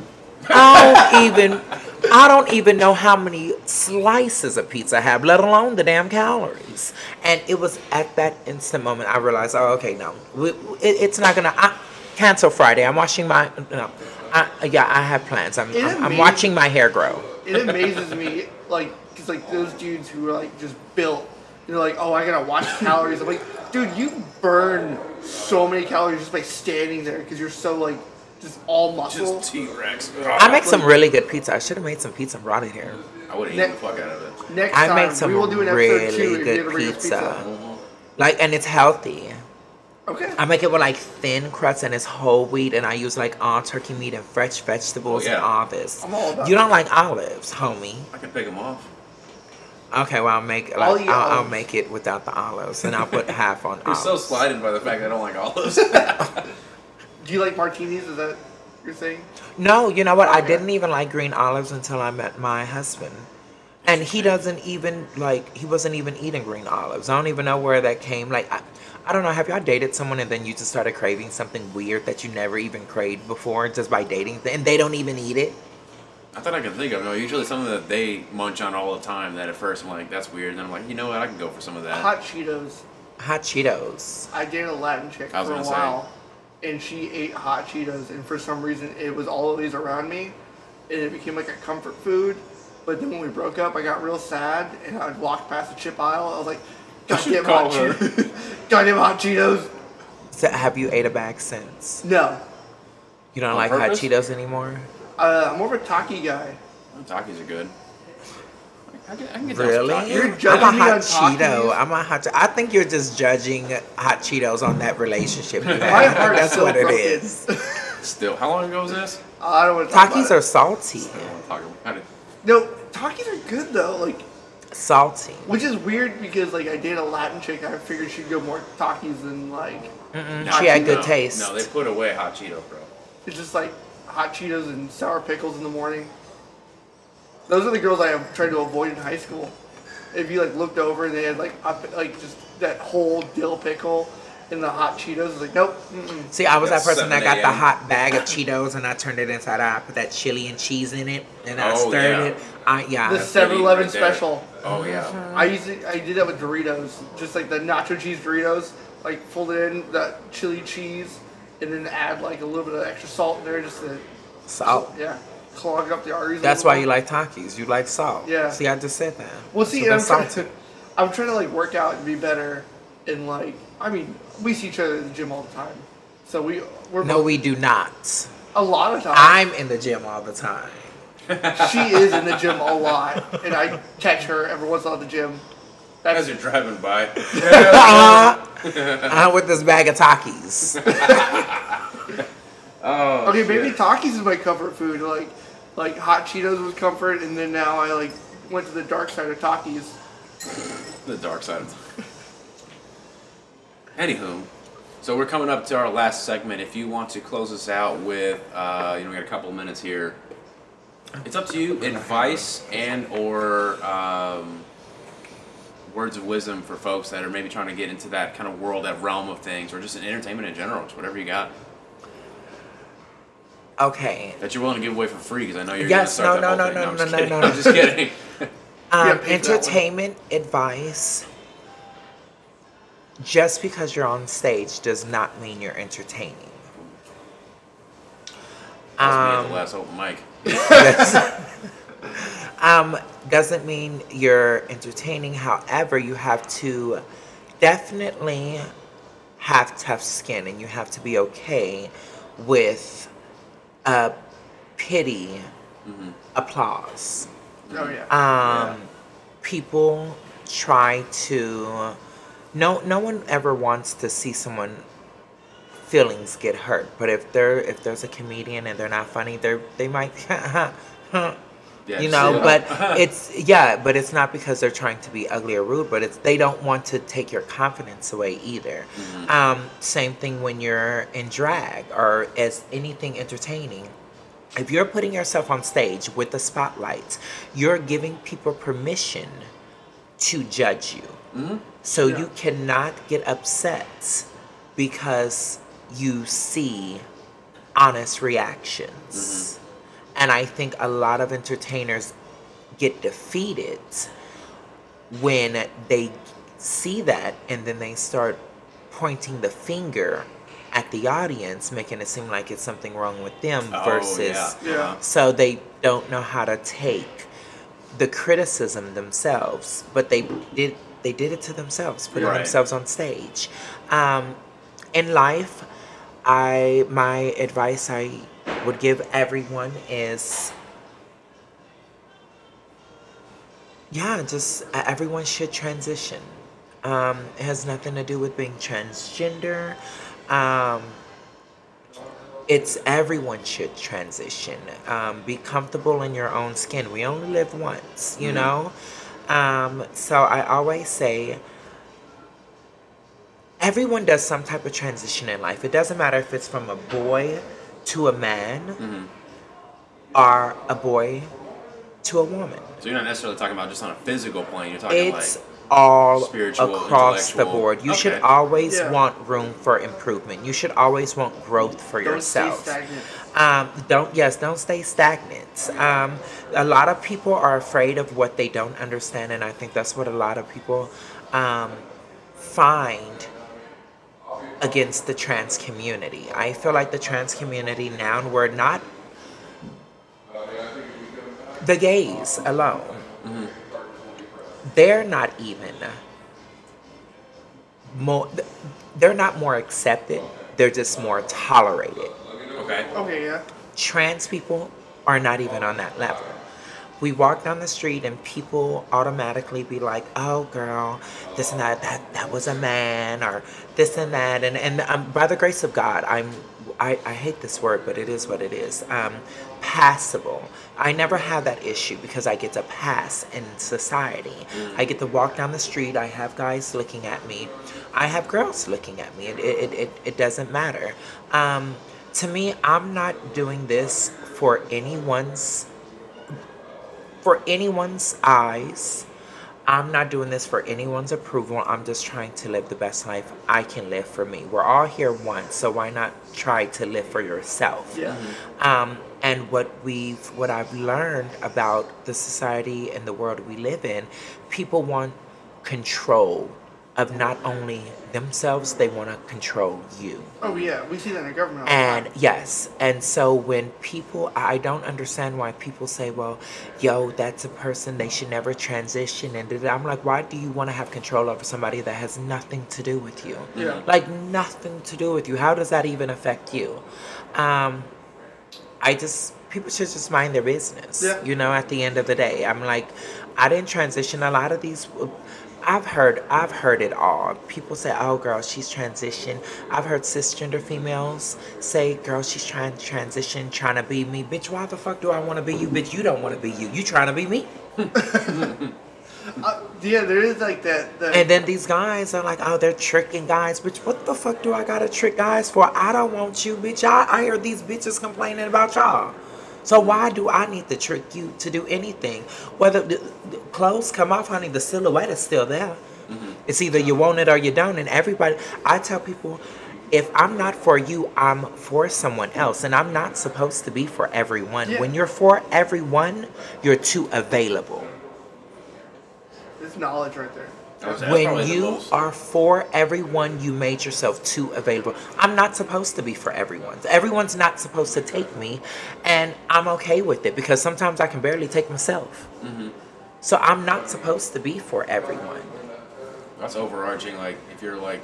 I don't even, I don't even know how many slices of pizza I have, let alone the damn calories. And it was at that instant moment I realized, oh, okay, no, we, it, it's not gonna. I, cancel Friday. I'm washing my. No, I, yeah, I have plans. I'm, I'm, I'm watching my hair grow. It amazes me, like, cause like those dudes who are like just built. They're like, oh, I gotta watch calories. I'm like, dude, you burn so many calories just by standing there because you're so like just all muscle. just T Rex. I make some really good pizza. I should have made some pizza and brought it here. I would have Ne- eaten the fuck out of it. Next I time make some we will do an episode really two good ever bring us pizza. Like, and it's healthy. Okay. I make it with like thin crust and it's whole wheat, and I use like all turkey meat and fresh vegetables Oh, and yeah. all this. I'm all about you don't like olives, homie? I can pick them off. Okay, well I'll make I'll like I'll, I'll make it without the olives, and I'll put half on You're olives. so slighted by the fact that I don't like olives. Do you like martinis? Is that your thing? No, you know what? I didn't even like green olives until I met my husband. And he doesn't even like he wasn't even eating green olives. I don't even know where that came. Like I, I don't know. Have y'all dated someone and then you just started craving something weird that you never even craved before just by dating, and they don't even eat it? I thought I could think of no. Usually something that they munch on all the time. That at first I'm like, that's weird. And then I'm like, you know what? I can go for some of that. Hot Cheetos. Hot Cheetos. I dated a Latin chick I was for a gonna say. While, and she ate hot Cheetos, and for some reason it was always around me, and it became like a comfort food. But then when we broke up, I got real sad, and I'd walk past the chip aisle. I was like, should "Goddamn hot call her." Cheetos! Goddamn hot Cheetos!" So have you ate a bag since? No, You don't On like purpose? hot Cheetos anymore? uh, I'm more of a Taki guy. Oh, Takis are good. I can, I can get Really? some You're I'm a me hot on Cheeto. I'm a hot. I think you're just judging hot Cheetos on that relationship you My have. heart That's what it broken. is. Still, how long ago was this? I don't want to talk Takis about are it. salty. I don't want to talk about. How No, Takis are good though. Like, Salty. which is weird because like I dated a Latin chick. I figured she'd go more Takis than like. No, she had good taste. No, they put away hot Cheeto, bro. It's just like hot Cheetos and sour pickles in the morning. Those are the girls I have tried to avoid in high school. If you like looked over and they had like up, like just that whole dill pickle in the hot Cheetos, it's like nope. Mm-mm. See, I was that person that got the hot bag of Cheetos and I turned it inside out. I put that chili and cheese in it and I Oh, stirred yeah. it. I yeah. The 7-Eleven right special. Oh yeah. I used to, I did that with Doritos, just like the nacho cheese Doritos, like fold it in the chili cheese, and then add like a little bit of extra salt in there, just to salt. yeah, clog up the arteries. That's why you like Takis. You like salt. Yeah. See, I just said that. Well, see, So I'm trying, to, I'm trying to like work out and be better, and like, I mean, we see each other at the gym all the time, so we we're No, both- we do not. a lot of times. I'm in the gym all the time. she is in the gym a lot, and I catch her every once in a while at the gym. As That's you're driving by. I'm with this bag of Takis. Oh. okay. Maybe shit. Takis is my comfort food. Like, like hot Cheetos was comfort, and then now I like went to the dark side of Takis. The dark side of Anywho, so we're coming up to our last segment. If you want to close us out with, uh, you know, we got a couple minutes here. It's up to you. Advice and or um, words of wisdom for folks that are maybe trying to get into that kind of world, that realm of things, or just in entertainment in general, just whatever you got Okay. that you're willing to give away for free? Because I know you're Yes, going to start no, that no, whole no, thing. no, no, just no, no. I'm just kidding. Um, Yeah, pay for that one. entertainment advice. Just because you're on stage does not mean you're entertaining. That's me at Um, the last open mic. um, doesn't mean you're entertaining. However, you have to definitely have tough skin and you have to be okay with uh, pity applause. Oh yeah. Um, People try to. No, no one ever wants to see someone feelings get hurt. But if they're if there's a comedian and they're not funny, they're they might. Yeah, you know yeah. but it's yeah but it's not because they're trying to be ugly or rude but it's they don't want to take your confidence away either Mm-hmm. um, same thing when you're in drag or as anything entertaining if you're putting yourself on stage with the spotlight you're giving people permission to judge you Mm-hmm. so Yeah. you cannot get upset because you see honest reactions. And I think a lot of entertainers get defeated when they see that and then they start pointing the finger at the audience, making it seem like it's something wrong with them Oh, versus yeah. Yeah. so they don't know how to take the criticism themselves, but they did they did it to themselves, putting Right. themselves on stage. Um, in life, I my advice I would give everyone is yeah, just everyone should transition. Um, it has nothing to do with being transgender. Um, it's everyone should transition. Um, be comfortable in your own skin. We only live once, you know? Um, so I always say everyone does some type of transition in life. It doesn't matter if it's from a boy to a man are a boy to a woman. So you're not necessarily talking about just on a physical plane. You're talking It's like all spiritual, across the board. You should always Yeah. want room for improvement. You should always want growth for Don't yourself. stagnant. Um, don't yes, don't stay stagnant. Um, a lot of people are afraid of what they don't understand, and I think that's what a lot of people um, find against the trans community. I feel like the trans community now we're not the gays alone. They're not even more. They're not more accepted. They're just more tolerated okay. Okay, yeah. trans people are not even on that level. We walk down the street and people automatically be like, "Oh, girl, this and that, that that was a man," or this and that, and and um, by the grace of God, I'm I, I hate this word, but it is what it is. Um, passable. I never have that issue because I get to pass in society. I get to walk down the street. I have guys looking at me. I have girls looking at me. It it it, it doesn't matter. Um, to me, I'm not doing this for anyone's for anyone's eyes. I'm not doing this for anyone's approval. I'm just trying to live the best life I can live for me. We're all here once, so why not try to live for yourself? Yeah. Um, and what we've, what I've learned about the society and the world we live in, people want control of not only themselves, they want to control you. Oh yeah, we see that in the government. And yes, and so when people, I don't understand why people say, well, yo, that's a person, they should never transition. And I'm like, why do you want to have control over somebody that has nothing to do with you? Yeah. Like, nothing to do with you. How does that even affect you? Um, I just, people should just mind their business. Yeah. You know, at the end of the day, I'm like, I didn't transition. A lot of these, I've heard, I've heard it all. People say, "Oh, girl, she's transitioned." I've heard cisgender females say, "Girl, she's trying to transition, trying to be me." Bitch, why the fuck do I want to be you? Bitch, you don't want to be you. You trying to be me? Uh, yeah, there is like that. that And then these guys are like, "Oh, they're tricking guys." Bitch, what the fuck do I gotta trick guys for? I don't want you, bitch. I, I hear these bitches complaining about y'all. So why do I need to trick you to do anything? Whether the, the clothes come off, honey, the silhouette is still there. Mm-hmm. It's either you want it or you don't. And everybody, I tell people, if I'm not for you, I'm for someone else. And I'm not supposed to be for everyone. Yeah. When you're for everyone, you're too available. It's knowledge right there. That's when you are for everyone, you made yourself too available. I'm not supposed to be for everyone. Everyone's not supposed to take me, and I'm okay with it because sometimes I can barely take myself. Mm-hmm. So I'm not supposed to be for everyone. That's overarching. Like if you're like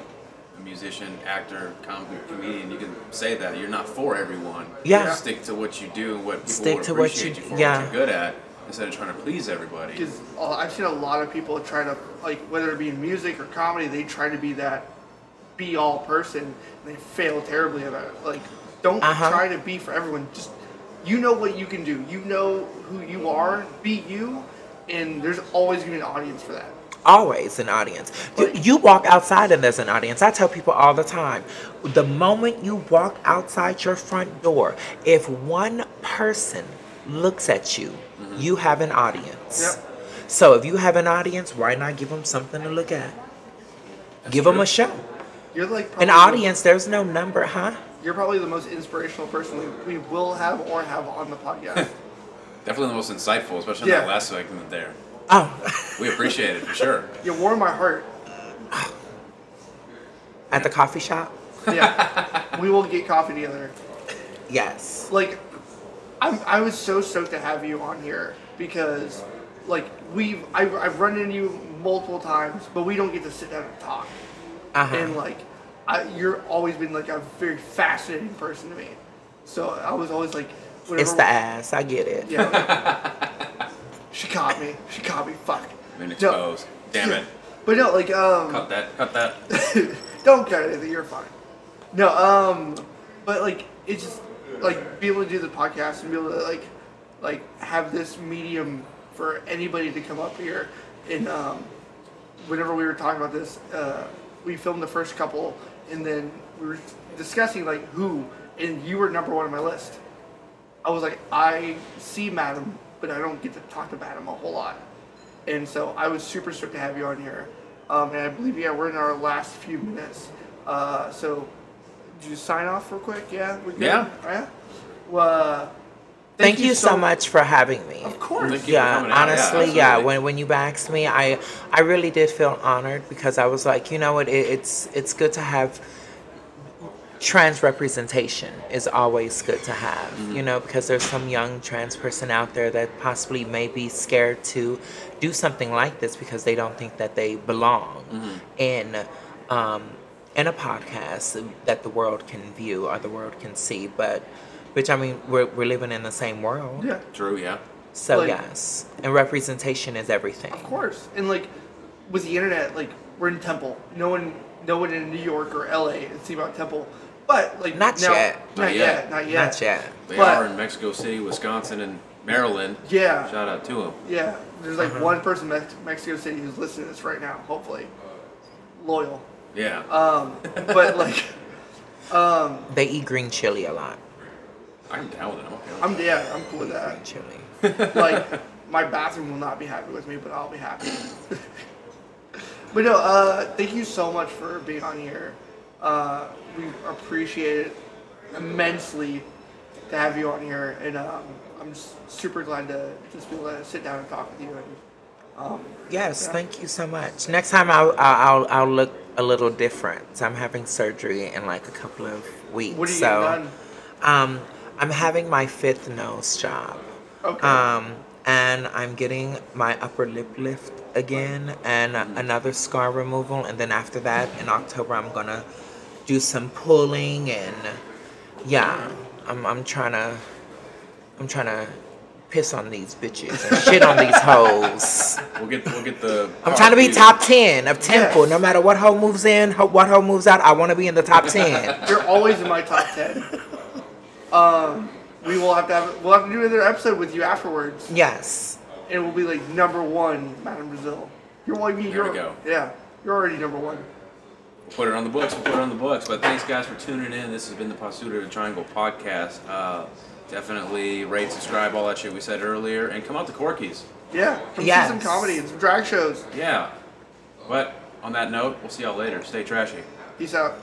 a musician, actor, com- comedian, you can say that you're not for everyone. Yeah. Stick to what you do and what people Stick to what you- you, for, yeah. what you're good at, instead of trying to please everybody. Because uh, I've seen a lot of people try to like whether it be in music or comedy, they try to be that be all person and they fail terribly at it. Like don't Uh-huh. try to be for everyone. Just you know what you can do. You know who you are. Be you, and there's always gonna be an audience for that. Always an audience. You, you walk outside and there's an audience. I tell people all the time the moment you walk outside your front door, if one person looks at you, you have an audience. Yep. So if you have an audience, why not give them something to look at? give them a show. You're like probably An the- audience, there's no number, huh? You're probably the most inspirational person we, we will have or have on the podcast. Definitely the most insightful, especially in Yeah. that last segment there. Oh, We appreciate it for sure. you warm my heart. at the coffee shop? Yeah, we will get coffee together. Yes. like I'm, I was so stoked to have you on here because like we've I've, I've run into you multiple times but we don't get to sit down and talk Uh-huh. and like I, you're always been like a very fascinating person to me so I was always like whenever, It's the ass. I get it. yeah she caught me she caught me fuck Been No. Damn it. but no like um Cut that. Cut that. don't cut anything. You're fine. No, um, but like it's just like be able to do the podcast and be able to like like have this medium for anybody to come up here and um, whenever we were talking about this, uh, we filmed the first couple and then we were discussing like who and you were number one on my list. I was like, I see Madam, but I don't get to talk to Madam a whole lot. And so I was super stoked to have you on here. Um, and I believe, yeah, we're in our last few minutes. Uh, so, did you sign off real quick? Yeah, we good? Yeah. Yeah. Well, uh, Thank, you so much for having me. Of course. Thank yeah for coming out. Yeah, honestly yeah, when, when you asked me i i really did feel honored because i was like you know what it, it's it's good to have trans representation is always good to have Mm-hmm. you know because there's some young trans person out there that possibly may be scared to do something like this because they don't think that they belong Mm-hmm. in um in a podcast that the world can view or the world can see but which i mean we're, we're living in the same world Yeah, True. Yeah. so Like- yes, and representation is everything. of course. And like with the internet, like we're in Temple. No one, no one in New York or LA is see about Temple. But like Not now- yet. Not, Not yet. yet. Not yet. Not yet. They But- are in Mexico City, Wisconsin, and Maryland. Yeah. Shout out to them. Yeah, there's like Uh-huh. one person in Mexico City who's listening to this right now. Hopefully, loyal. Yeah. Um, but like, um, They eat green chili a lot. I'm down with it. I'm okay with I'm yeah, I'm cool with that. Green chili. Like, my bathroom will not be happy with me, but I'll be happy. but no, uh, thank you so much for being on here. Uh, we appreciate it immensely to have you on here, and um, I'm super glad to just be able to sit down and talk with you. And um, Yes, Yeah. thank you so much. Next time I'll, I'll I'll look a little different. So I'm having surgery in like a couple of weeks. what are you so done? um, I'm having my fifth nose job. Okay. Um, and I'm getting my upper lip lift again and another scar removal. And then after that, in October, I'm gonna do some pulling and yeah, I'm I'm trying to I'm trying to piss on these bitches and shit on these hoes. We'll get. We'll get the. I'm trying to be music. top ten of Temple. Yes. No matter what hoe moves in, ho- what hoe moves out, I want to be in the top ten. You're always in my top ten. Um, we will have to have we'll have to do another episode with you afterwards, yes. and it will be like number one, Madame'Brazíl. You're well, you, There we go. yeah, you're already number one. We'll put it on the books. We'll put it on the books. But thanks, guys, for tuning in. This has been the Basura Triangle podcast. Uh, Definitely rate, subscribe, all that shit we said earlier, and come out to Corky's. Yeah, come Yes. see some comedy and some drag shows. Yeah. But on that note, we'll see y'all later. Stay trashy. Peace out.